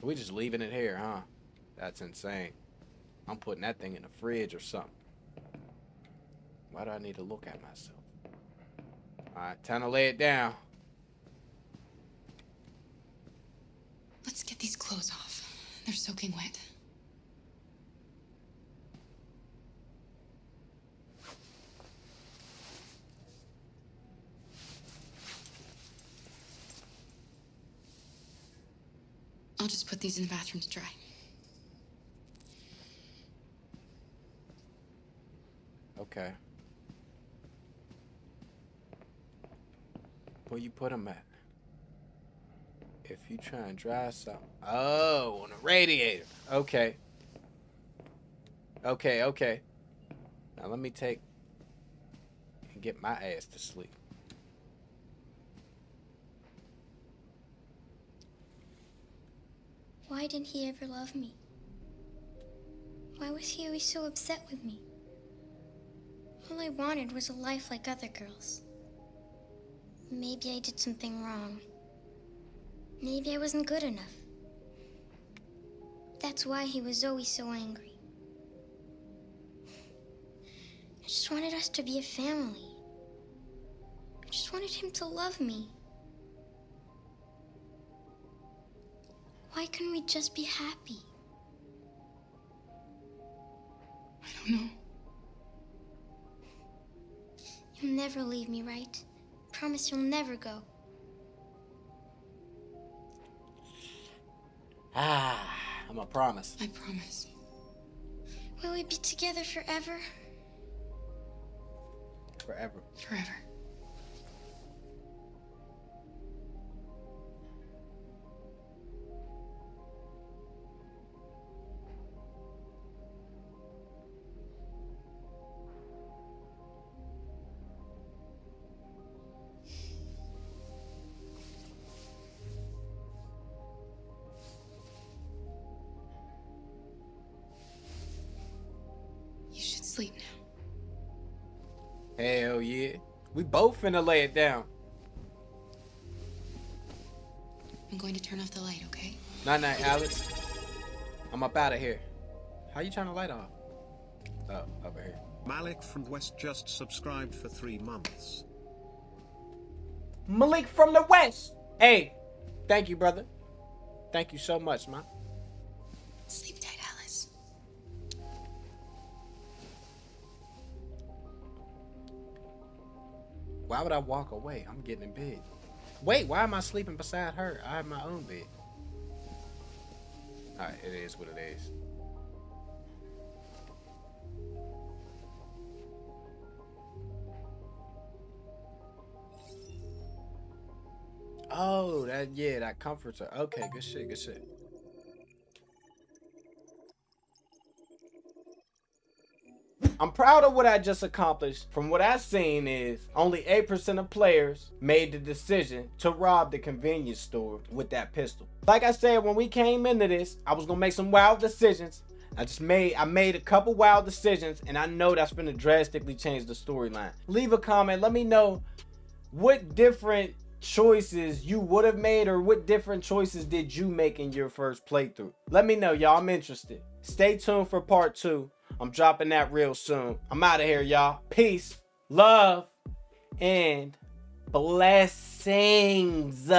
We just leaving it here, huh? That's insane. I'm putting that thing in the fridge or something. Why do I need to look at myself? All right, time to lay it down. Let's get these clothes off. They're soaking wet. I'll just put these in the bathroom to dry. Okay. Where you put them at? If you try and dry something. Oh, on a radiator. Okay. Okay, okay. Now let me take and get my ass to sleep. Why didn't he ever love me? Why was he always so upset with me? All I wanted was a life like other girls. Maybe I did something wrong. Maybe I wasn't good enough. That's why he was always so angry. I just wanted us to be a family. I just wanted him to love me. Why couldn't we just be happy? I don't know. You'll never leave me, right? Promise you'll never go. Ah, I'm a promise. I promise. Will we be together forever? Forever. Forever. Both finna lay it down. I'm going to turn off the light, okay? Night night, Alex. I'm up out of here. How you turn the light off? Oh, over here. Malik from West just subscribed for three months. Malik from the West. Hey, thank you, brother. Thank you so much, man. Sleep Why would I walk away? I'm getting in bed. Wait, why am I sleeping beside her? I have my own bed. Alright, it is what it is. Oh, that yeah, that comforts her. Okay, good shit, good shit. I'm proud of what I just accomplished. From what I've seen is only 8% of players made the decision to rob the convenience store with that pistol. Like I said, when we came into this, I was gonna make some wild decisions. I just made I made a couple wild decisions and I know that's gonna drastically change the storyline. Leave a comment, let me know what different choices you would have made or what different choices did you make in your first playthrough. Let me know, y'all. I'm interested. Stay tuned for part two. I'm dropping that real soon. I'm out of here, y'all. Peace, love, and blessings.